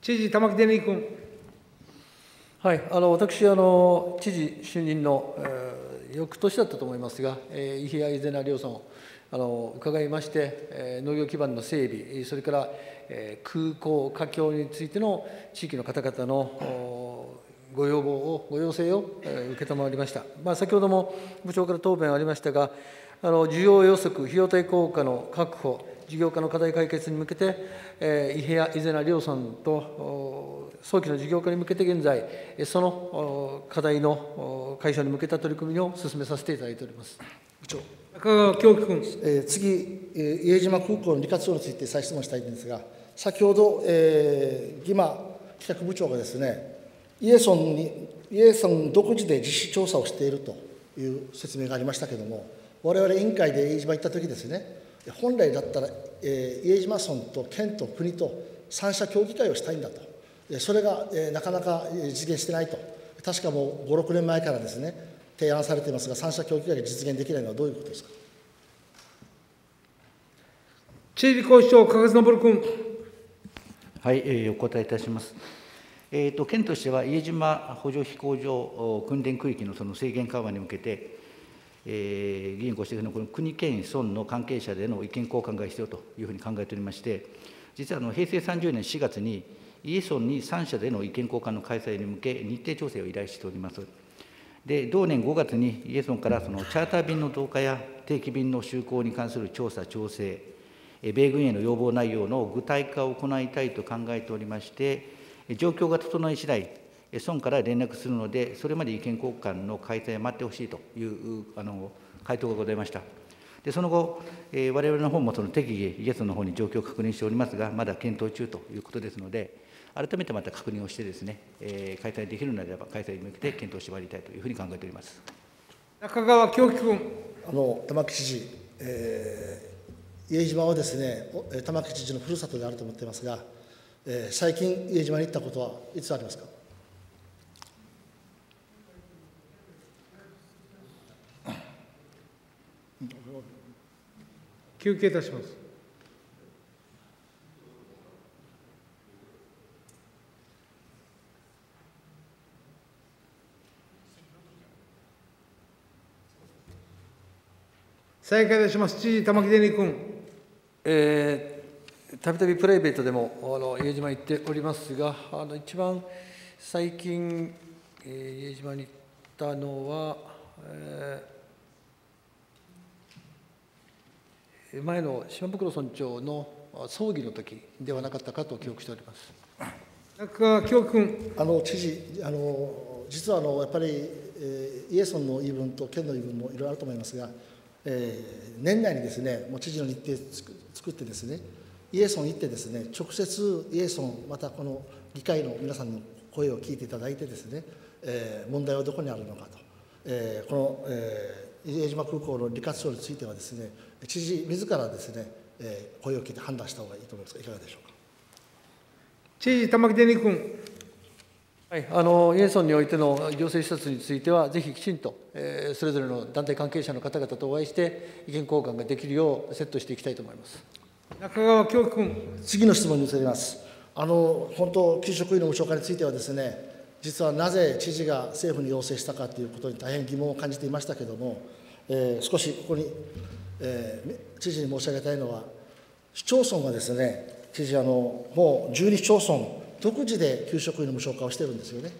知事、玉城デニー君。はい、あの私あの、知事就任の、えー翌年だったと思いますが、えー、伊平井ゼナ両村あの伺いまして、え農業基盤の整備、それから、え空港、華僑についての地域の方々のご要望を、ご要請を、えー承りました。まあ、先ほども部長から答弁ありましたが、あの需要予測、費用対効果の確保、事業化の課題解決に向けて、えー、伊平屋、伊是名両村とお早期の事業化に向けて現在、えそのお課題のお解消に向けた取り組みを進めさせていただいております。部長。中川教育君。えー次、え江島空港の利活用について再質問したいんですが、先ほど、えー、義馬企画部長がですね、イエソンに、イエソン独自で実施調査をしているという説明がありましたけれども、我々委員会で伊江島行った時ですね、本来だったら、えー、伊江島村と県と国と三者協議会をしたいんだと、それがなかなか実現してないと、確かもう5、6年前からですね、提案されていますが、三者協議会で実現できないのはどういうことですか？知事公視長、加賀昇君。はい、えー、お答えいたします。えーと、県としては、家島補助飛行場訓練区域のその制限緩和に向けて、えー、議員ご指摘のこの国県村の関係者での意見交換が必要というふうに考えておりまして、実はあの平成30年4月に、イエソンに3社での意見交換の開催に向け、日程調整を依頼しております。で、同年5月にイエソンからそのチャーター便の増加や定期便の就航に関する調査・調整、米軍への要望内容の具体化を行いたいと考えておりまして、状況が整い次第、村から連絡するので、それまで意見交換の開催を待ってほしいというあの回答がございました。でその後、えー、我々の方もその適宜、イエスの方に状況を確認しておりますが、まだ検討中ということですので、改めてまた確認をしてですね、えー、開催できるのであれば、開催に向けて検討してまいりたいというふうに考えております中川京樹君。あの玉城知事、えー、家島はですね、玉城知事のふるさとであると思っていますが、えー、最近、家島に行ったことはいつありますか？休憩いたします。再開いたします。知事、玉城デニ君。えー、たびたびプライベートでもあの家島行っておりますが、あの一番最近、えー、家島に行ったのは、えー、前の島袋村長の葬儀の時ではなかったかと記憶しております。中川京君。あの知事、あの実はあのやっぱり、えー、イエソンの言い分と県の言い分もいろいろあると思いますが、えー、年内にですね、もう知事の日程作ってですね、イエソン行ってですね、直接イエソン、またこの議会の皆さんの声を聞いていただいてですね、えー、問題はどこにあるのかと、えー、この、えー、家島空港の利活用についてはですね、知事自らですね、えー、声を聞いて判断した方がいいと思いますが、いかがでしょうか？知事、玉城デニ君。はい、あのイエソンにおいての行政視察については、ぜひきちんと、えー、それぞれの団体関係者の方々とお会いして、意見交換ができるようセットしていきたいと思います中川京君。次の質問に移ります。あの本当、給食費の無償化についてはですね、実はなぜ知事が政府に要請したかということに大変疑問を感じていましたけれども、えー、少しここに、えー、知事に申し上げたいのは、市町村はですね、知事あの、もう12市町村、独自で給食費の無償化をしてるんですよね。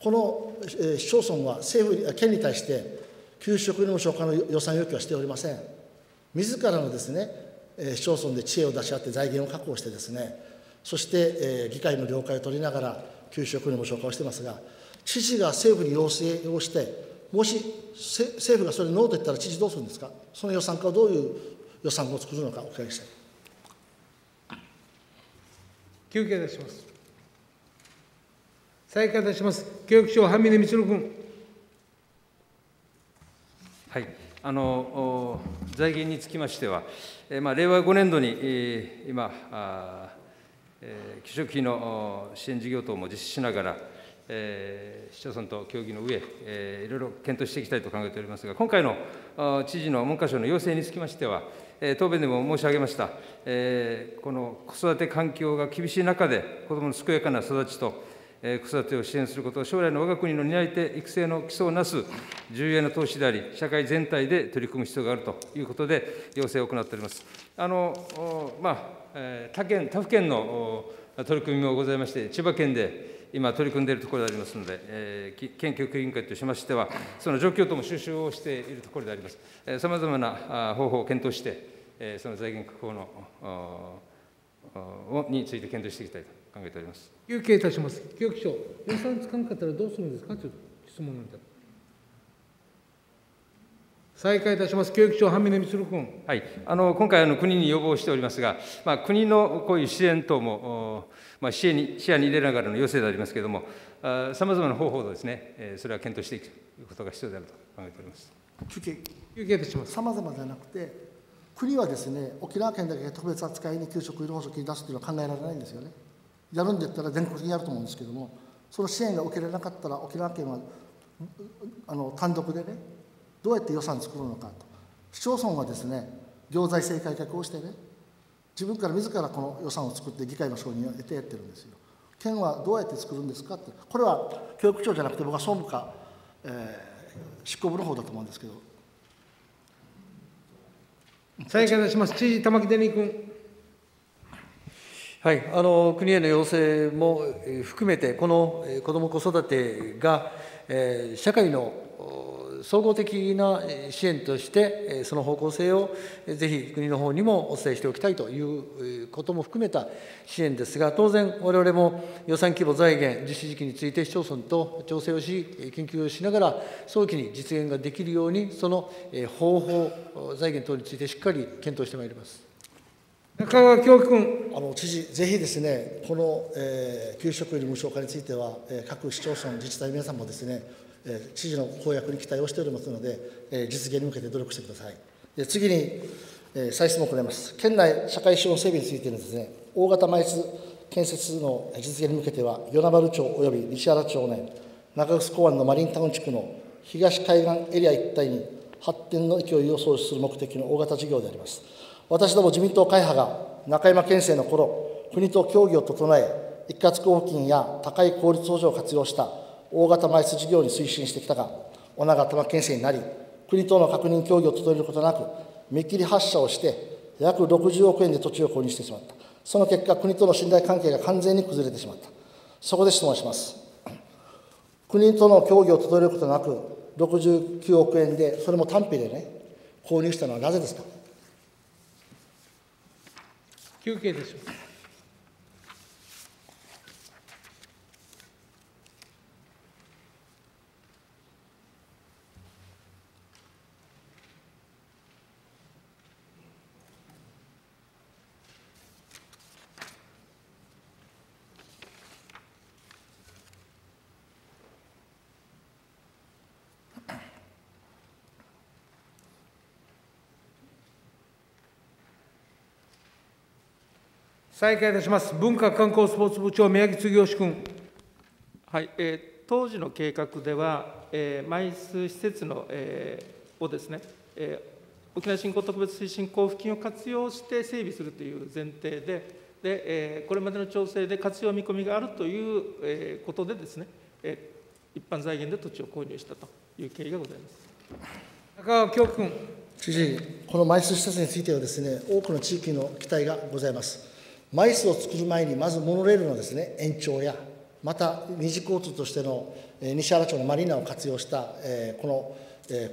この、え市町村は政府、県に対して給食費の無償化の予算要求はしておりません。自らのですね、市町村で知恵を出し合って財源を確保してですね、そして、え議会の了解を取りながら給食費の無償化をしてますが、知事が政府に要請をして、もし政府がそれにノーと言ったら知事どうするんですか、その予算化をどういう予算を作るのかお伺いしたい。休憩いたします。再開いたします。教育省、半峰光君。はい、あの財源につきましては、えーまあ、令和5年度に、えー、今あ、えー、給食費の支援事業等も実施しながら、えー、市町村と協議の上、えー、いろいろ検討していきたいと考えておりますが、今回の知事の文科省の要請につきましては、えー、答弁でも申し上げました、えー、この子育て環境が厳しい中で、子どもの健やかな育ちと、子育てを支援することは、将来の我が国の担い手育成の基礎をなす重要な投資であり、社会全体で取り組む必要があるということで、要請を行っております。あのまあ、他県、他府県の取り組みもございまして、千葉県で今、取り組んでいるところでありますので、えー、県教育委員会としましては、その状況とも収集をしているところであります。さまざまな方法を検討して、えー、その財源確保のについて検討していきたいと。考えております。有形いたします。教育省、予算つかんかったらどうするんですか？という質問なんだ。再開いたします。教育省、半峰光君。はい、あの今回あの、国に要望しておりますが、まあ、国のこういう支援等も、まあ、視野に視野に入れながらの要請でありますけれども、さまざまな方法をですね、えそれは検討していくことが必要であると考えております。休憩。休憩いたします。さまざまではなくて、国はですね、沖縄県だけ特別扱いに給食医療補助金出すというのは考えられないんですよね。やるんだったら全国的にやると思うんですけども、その支援が受けられなかったら、沖縄県はあの単独でね、どうやって予算作るのかと、市町村はですね、行財政改革をしてね、自分から自らこの予算を作って議会の承認を得てやってるんですよ。県はどうやって作るんですかって、これは教育庁じゃなくて、僕は総務課、えー、執行部の方だと思うんですけど。再開いたします。知事、玉城デニー君。はい、あの国への要請も含めて、この子ども・子育てが、えー、社会の総合的な支援として、その方向性をぜひ国の方にもお伝えしておきたいということも含めた支援ですが、当然、われわれも予算規模、財源、実施時期について市町村と調整をし、研究をしながら、早期に実現ができるように、その方法、財源等についてしっかり検討してまいります。中川教君。あの知事、ぜひですね、この、えー、給食より無償化については、えー、各市町村、自治体の皆さんもですね、知事の公約に期待をしておりますので、実現に向けて努力してください。次に、再質問を行います。県内社会資本整備についてのですね、大型埋設建設の実現に向けては、与那原町及び西原町内、中城港湾のマリンタウン地区の東海岸エリア一帯に発展の勢いを創出する目的の大型事業であります。私ども自民党会派が中山県政の頃、国と協議を整え、一括交付金や高い効率補助を活用した大型埋設事業に推進してきたが、お長玉県政になり、国との確認協議を整えることなく、見切り発射をして、約60億円で土地を購入してしまった。その結果、国との信頼関係が完全に崩れてしまった。そこで質問します。国との協議を整えることなく、69億円で、それも単品でね、購入したのはなぜですか？休憩でしょう。再開いたします。文化観光スポーツ部長、宮城次義君。はい、えー、当時の計画では、えー、枚数施設の、えー、をですね、えー、沖縄振興特別推進交付金を活用して整備するという前提で、でえー、これまでの調整で活用見込みがあるという、えー、ことでですね、えー、一般財源で土地を購入したという経緯がございます。中川京君。知事、この枚数施設についてはですね、多くの地域の期待がございます。マイスを作る前にまずモノレールのですね。延長やまた二次交通としての西原町のマリーナを活用したこの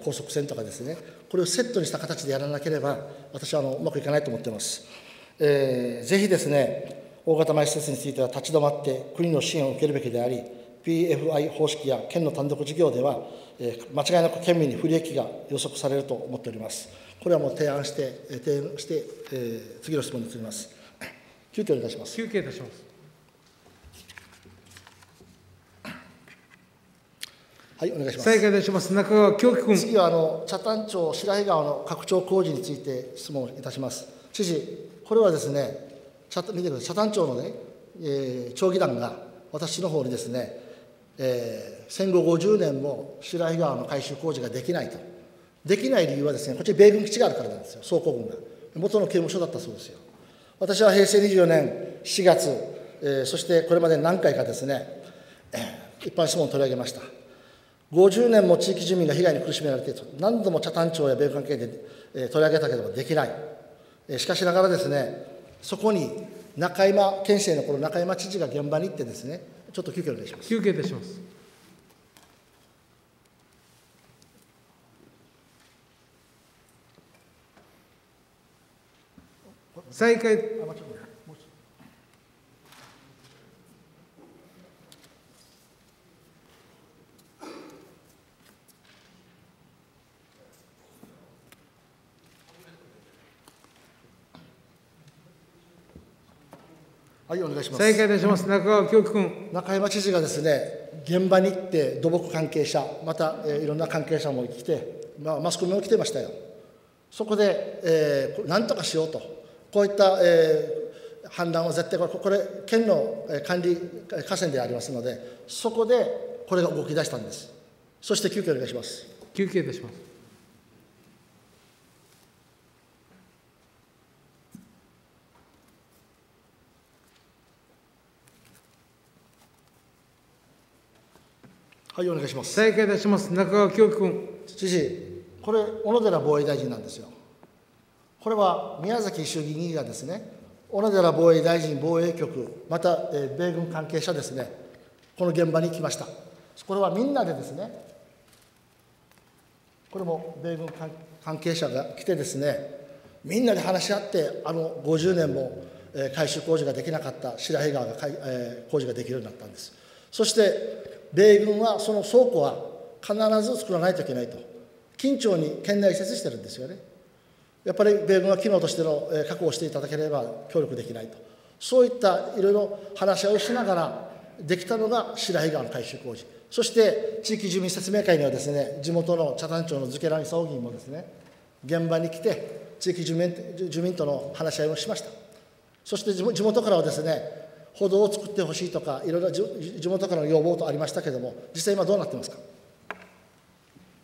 高速船とかですね。これをセットにした形でやらなければ私はあのうまくいかないと思っています、えー、ぜひですね大型マイ施設については立ち止まって国の支援を受けるべきであり PFI 方式や県の単独事業では、え、間違いなく県民に不利益が予測されると思っております。これはもう提案して、提案して、えー、次の質問に移ります。休憩いたします。休憩いたします。はい、お願いします。再開いたします。中川京樹君。次はあの北谷町白井川の拡張工事について質問いたします。知事、これはですね、見てください。北谷町のね、えー、町議団が私の方にですね、えー、戦後50年も白井川の改修工事ができないと。できない理由はですね、こっち米軍基地があるからなんですよ、倉庫軍が。元の刑務所だったそうですよ。私は平成24年4月、えー、そしてこれまで何回かですね、一般質問を取り上げました。50年も地域住民が被害に苦しめられていると、何度も北谷町や米関係で、えー、取り上げたければできない。えー、しかしながらですね、そこに中山県政の頃中山知事が現場に行ってですね、ちょっと休憩お願いします。休憩いたします。再開。はい、お願いします。再開いたします。中川京君。中山知事がですね、現場に行って土木関係者、また、えー、いろんな関係者も来て、まあ、マスコミも来てましたよ。そこで、えー、なんとかしようと。こういった、え氾濫は絶対これ、これ県の管理河川でありますので、そこでこれが動き出したんです。そして休憩お願いします。休憩いたします。はい、お願いします。再開いたします。中川教君。知事、これ、小野寺防衛大臣なんですよ。これは宮崎衆議院議員がですね、小野寺防衛大臣防衛局、また、え米軍関係者ですね、この現場に来ました。これはみんなでですね、これも米軍関係者が来てですね、みんなで話し合って、あの50年も改修工事ができなかった白井川が、え工事ができるようになったんです。そして米軍はその倉庫は必ず作らないといけないと、緊張に県内施設してるんですよね。やっぱり米軍は機能としての確保をしていただければ協力できないと、そういったいろいろ話し合いをしながらできたのが白井川の改修工事、そして地域住民説明会にはですね、地元の茶谷町の漬浪葬儀もですね、現場に来て、地域住民住民との話し合いをしました。そして地元からはですね、歩道を作ってほしいとか、いろいろ地元からの要望とありましたけれども、実際今どうなってますか？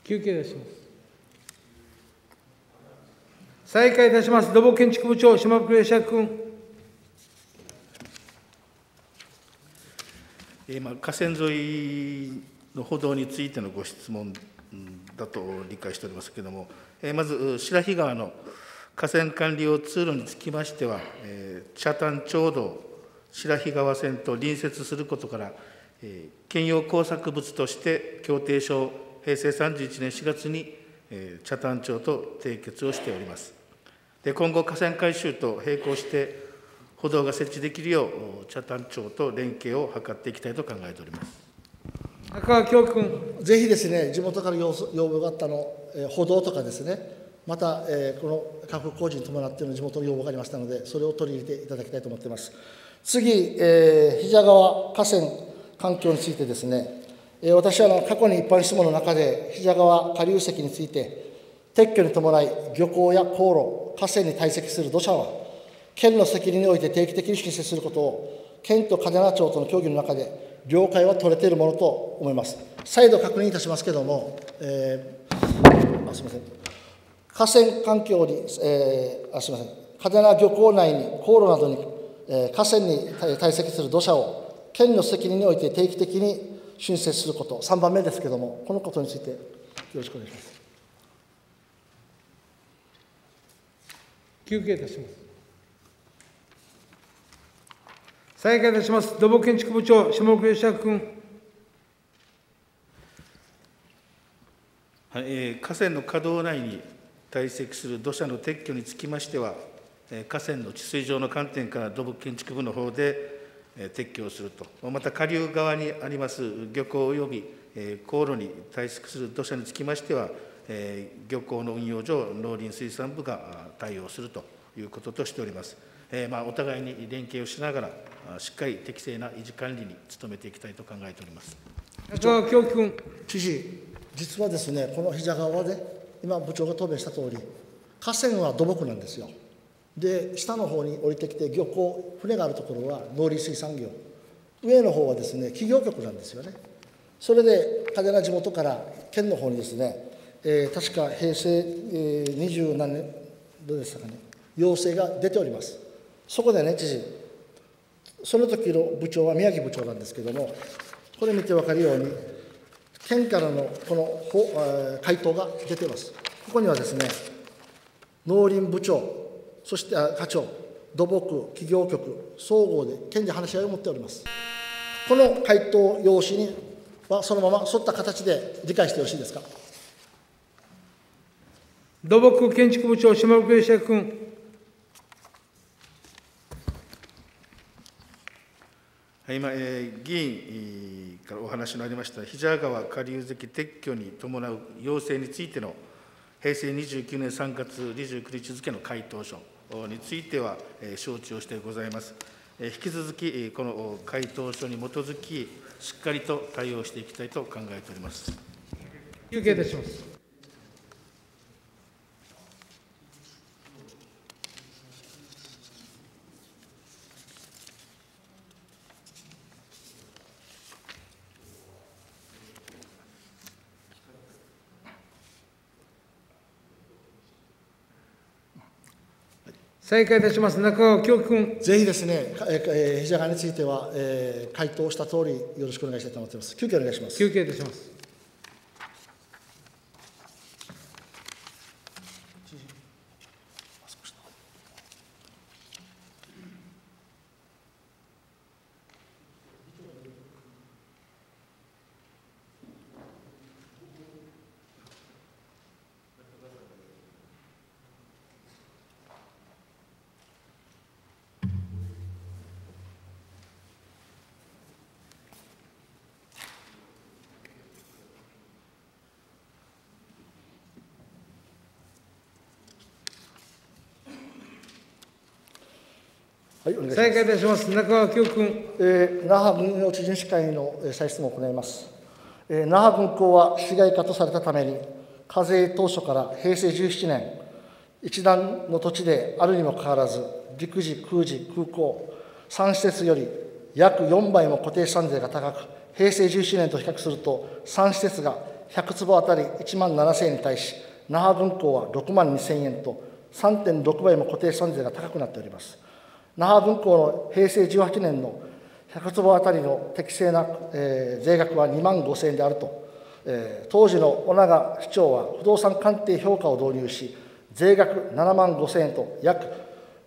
休憩します。再開いたします。土木建築部長、島袋社君。今、河川沿いの歩道についてのご質問だと理解しておりますけれども、まず白木川の河川管理用通路につきましては、北谷町道白日川線と隣接することから、えー、兼用工作物として協定書平成31年4月に、えー、茶谷町と締結をしております。で今後、河川改修と並行して歩道が設置できるよう、茶谷町と連携を図っていきたいと考えております。赤川教君。ぜひですね、地元から要望があったの、えー、歩道とかですね、また、えー、この拡工事に伴っての地元の要望がありましたので、それを取り入れていただきたいと思っています。次、えー、比川河川環境についてですね、えー、私は過去に一般質問の中で、比川下流石について、撤去に伴い、漁港や航路、河川に堆積する土砂は、県の責任において定期的に申請することを、県と嘉手納町との協議の中で、了解は取れているものと思います。再度確認いたしますけれども、えー、あすみません。河川環境に、えー、あすみません。嘉手納漁港内に航路などにえ河川に堆積する土砂を県の責任において定期的に申請すること、3番目ですけれども、このことについてよろしくお願いします。休憩いたします。再開いたします。土木建築部長、下奥義明君。はいえー、河川の稼働内に堆積する土砂の撤去につきましては、河川の治水上の観点から土木建築部の方で撤去をすると、また下流側にあります漁港及び航路に堆積する土砂につきましては、漁港の運用上、農林水産部が対応するということとしております。まあ、お互いに連携をしながら、しっかり適正な維持管理に努めていきたいと考えております。中川君。知事、実はですね、この膝川で、今、部長が答弁したとおり、河川は土木なんですよ。で下の方に降りてきて漁港船があるところは農林水産業上の方はですね企業局なんですよねそれで嘉手納地元から県の方にですね、えー、確か平成、えー、20何年どうでしたかね要請が出ておりますそこでね知事その時の部長は宮城部長なんですけどもこれ見て分かるように県からのこの回答が出てますここにはですね農林部長そして課長、土木、企業局、総合で県で話し合いを持っております。この回答用紙にはそのまま沿った形で理解してよろしいですか。土木建築部長、島岡義也君。今、えー、議員からお話のありました、比謝川下流石撤去に伴う要請についての平成29年3月29日付の回答書。については承知をしてございます。引き続き、この回答書に基づき、しっかりと対応していきたいと考えております。休憩いたします。再開いたします。中川京樹君。ぜひですね、かえー、肘川については、えー、回答した通り、よろしくお願いしたいと思っています。休憩お願いします。休憩いたします。願いします。再開いたします。中川京君。えー、那覇軍用知事司会の再質問を行います。えー、那覇軍港は市街化とされたために、課税当初から平成17年、一段の土地であるにもかかわらず、陸自、空自、空港、3施設より約4倍も固定資産税が高く、平成17年と比較すると、3施設が100坪当たり1万7000円に対し、那覇軍港は6万2000円と、3.6倍も固定資産税が高くなっております。那覇軍港の平成18年の100坪あたりの適正な、えー、税額は2万5000円であると、えー、当時の小長市長は不動産鑑定評価を導入し、税額7万5000円と約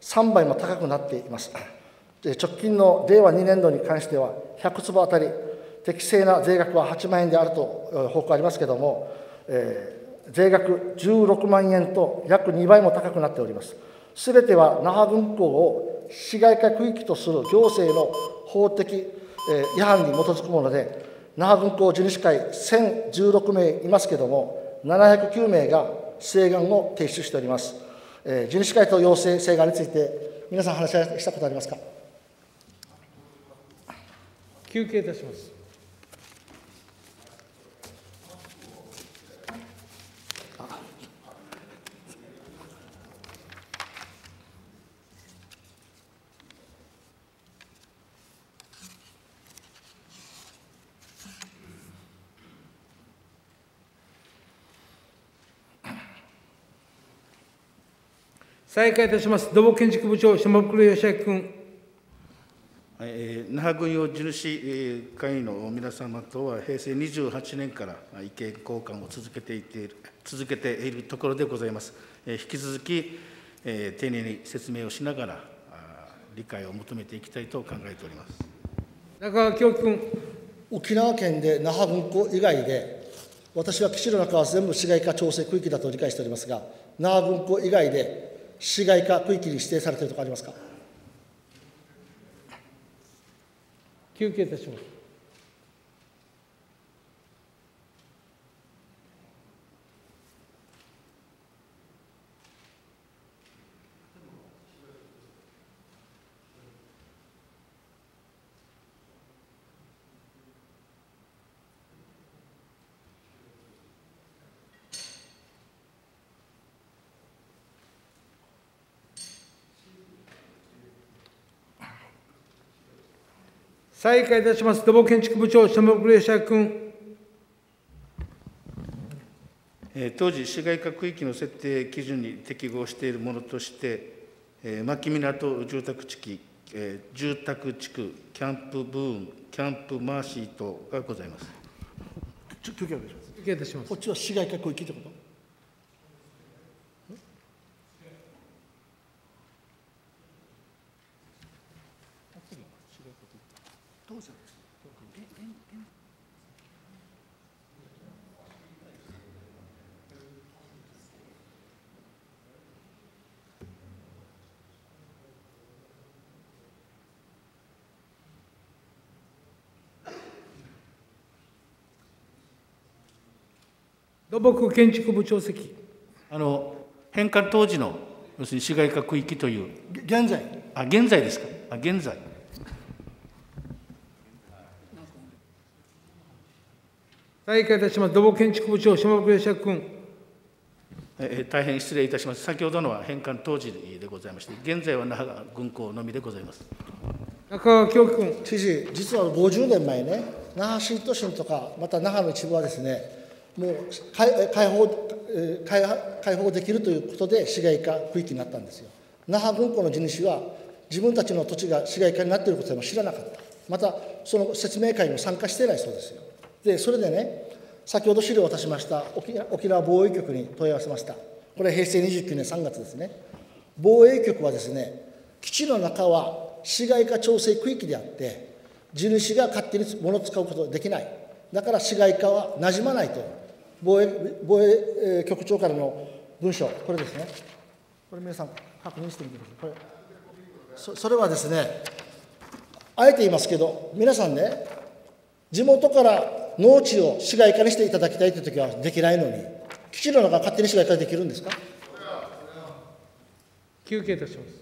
3倍も高くなっています。直近の令和2年度に関しては、100坪あたり適正な税額は8万円であると報告ありますけれども、えー、税額16万円と約2倍も高くなっております。すべては那覇軍港を市街化区域とする行政の法的違反に基づくもので、那覇軍港地主会1016名いますけれども、709名が請願を提出しております。地主会と要請請願について、皆さん話し合いしたことありますか？休憩いたします。再開いたします。土木建築部長、島袋義明君。えー、那覇軍用地主会の皆様とは、平成28年から意見交換を続けていている続けているところでございます。えー、引き続き、えー、丁寧に説明をしながら、理解を求めていきたいと考えております中川京君。沖縄県で那覇軍港以外で、私は基地の中は全部市街化調整区域だと理解しておりますが、那覇軍港以外で、市街化区域に指定されているところありますか？休憩いたします。再開いたします。土木建築部長、下村義明君。当時、市街化区域の設定基準に適合しているものとして、牧港住宅地区、住宅地区、キャンプブーン、キャンプマーシートがございます。休憩お願いします。休憩いたします。こっちは市街化区域ってこと？土木建築部長席。あの返還当時の要するに市街化区域という。現在。あ現在ですか？あ現在。再開いたします。土木建築部長、島袋釈君。え大変失礼いたします。先ほどのは返還当時でございまして、現在は那覇軍港のみでございます。中川京君。知事、実は50年前ね、那覇新都心とか、また那覇の一部はですね、もう開放開放できるということで市街化区域になったんですよ。那覇軍港の地主は自分たちの土地が市街化になっていることも知らなかった。またその説明会にも参加していないそうですよ。でそれでね先ほど資料を渡しました沖縄防衛局に問い合わせました。これ平成29年3月ですね。防衛局はですね基地の中は市街化調整区域であって地主が勝手に物を使うことできない。だから市街化はなじまないと。防衛防衛局長からの文書これですね。これ皆さん確認してみてください。これそそれはですねあえて言いますけど皆さんね地元から農地を市街化にしていただきたいという時はできないのに基地の中勝手に市街化できるんですか？休憩いたします。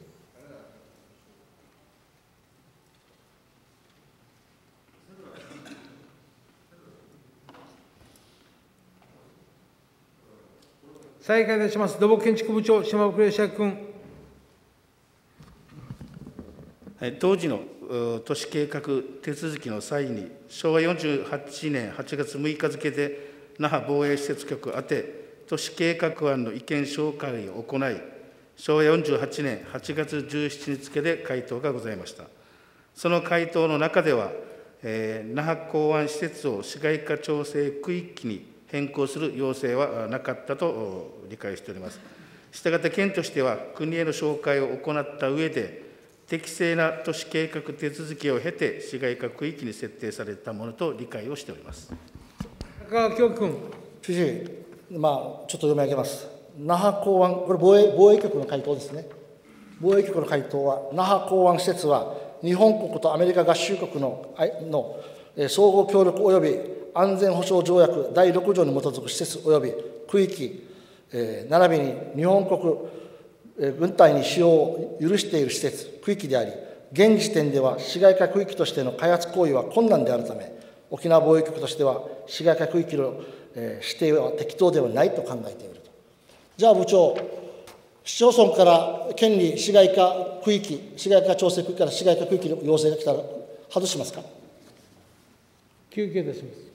再開いたします。土木建築部長、島袋義明君。当時の都市計画手続きの際に、昭和48年8月6日付で那覇防衛施設局宛て、都市計画案の意見紹介を行い、昭和48年8月17日付で回答がございました。その回答の中では、えー、那覇港湾施設を市街化調整区域に変更する要請はなかったと理解しております。したがって県としては、国への紹介を行った上で、適正な都市計画手続きを経て、市街化区域に設定されたものと理解をしております中川教君。知事、まあ、ちょっと読み上げます。那覇港湾、これ防衛防衛局の回答ですね。防衛局の回答は、那覇港湾施設は、日本国とアメリカ合衆国のの総合協力及び安全保障条約第6条に基づく施設及び区域、えー、並びに日本国、えー、軍隊に使用を許している施設、区域であり、現時点では市街化区域としての開発行為は困難であるため、沖縄防衛局としては市街化区域の、えー、指定は適当ではないと考えていると。じゃあ部長、市町村から県に市街化区域、市街化調整区域から市街化区域の要請が来たら外しますか？休憩いたします。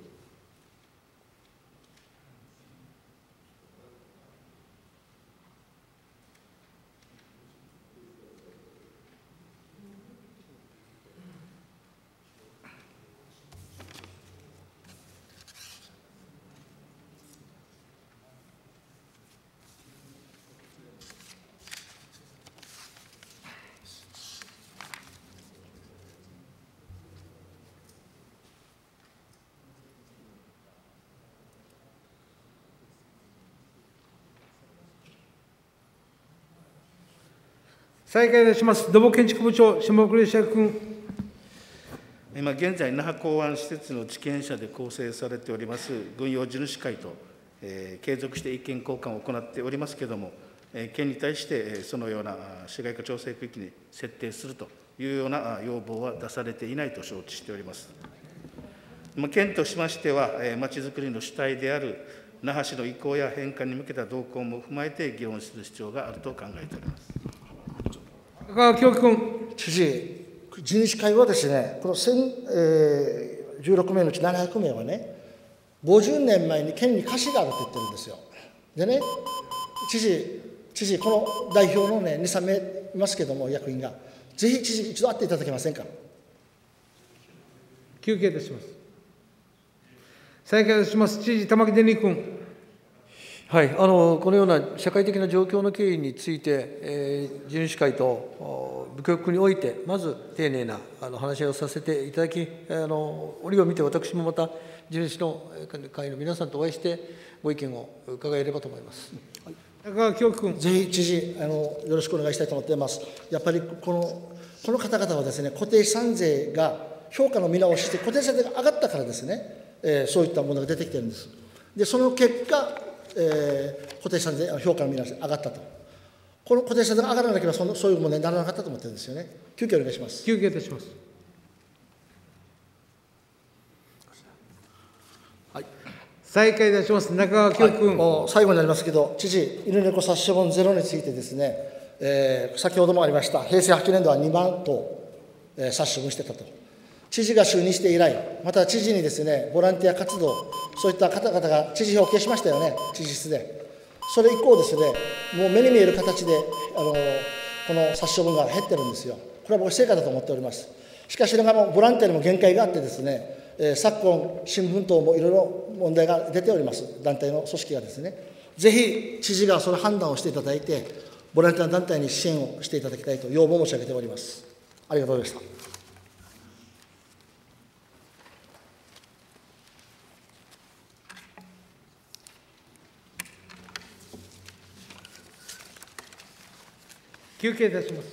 再開いたします。土木建築部長、下栗下君。今現在、那覇港湾施設の地権者で構成されております軍用地主会と、えー、継続して意見交換を行っておりますけれども、えー、県に対してえ、そのような市街化調整区域に設定するというような要望は出されていないと承知しております。県としましては、まちづくりの主体である那覇市の移行や返還に向けた動向も踏まえて議論する必要があると考えております。高川君。知事、地主会はですね、この1016名のうち700名はね、50年前に県に貸しがあると言ってるんですよ。でね、知事、知事、この代表のね、2、3名いますけども、役員が、ぜひ知事、一度会っていただけませんか？休憩いたします。再開します。知事、玉城デニー君。はい、あのこのような社会的な状況の経緯について、えー、地主会と部局において、まず丁寧なあの話し合いをさせていただき、あの折を見て、私もまた地主の会の皆さんとお会いして、ご意見を伺えればと思います。高川教君。ぜひ知事あの、よろしくお願いしたいと思っています。やっぱりこのこの方々はですね、固定資産税が評価の見直しして、固定資産税が上がったからですね、えー、そういったものが出てきてるんです。で、その結果、えー、固定資産税評価の見直し上がったと。この固定資産税が上がらなければそのそういう問題にならなかったと思ってるんですよね。休憩お願いします。休憩いたします。はい。再開いたします。中川教君、はい、最後になりますけど、知事、犬猫殺処分ゼロについてですね、えー、先ほどもありました、平成8年度は2万頭、えー、殺処分してたと。知事が就任して以来、また知事にですね、ボランティア活動、そういった方々が知事表を消しましたよね、知事室で。それ以降ですね、もう目に見える形で、あのこの殺処分が減ってるんですよ。これは僕、成果だと思っております。しかしながらボランティアにも限界があってですね、え昨今、新聞等もいろいろ問題が出ております、団体の組織がですね、ぜひ知事がその判断をしていただいて、ボランティア団体に支援をしていただきたいと要望申し上げております。ありがとうございました。休憩いたします。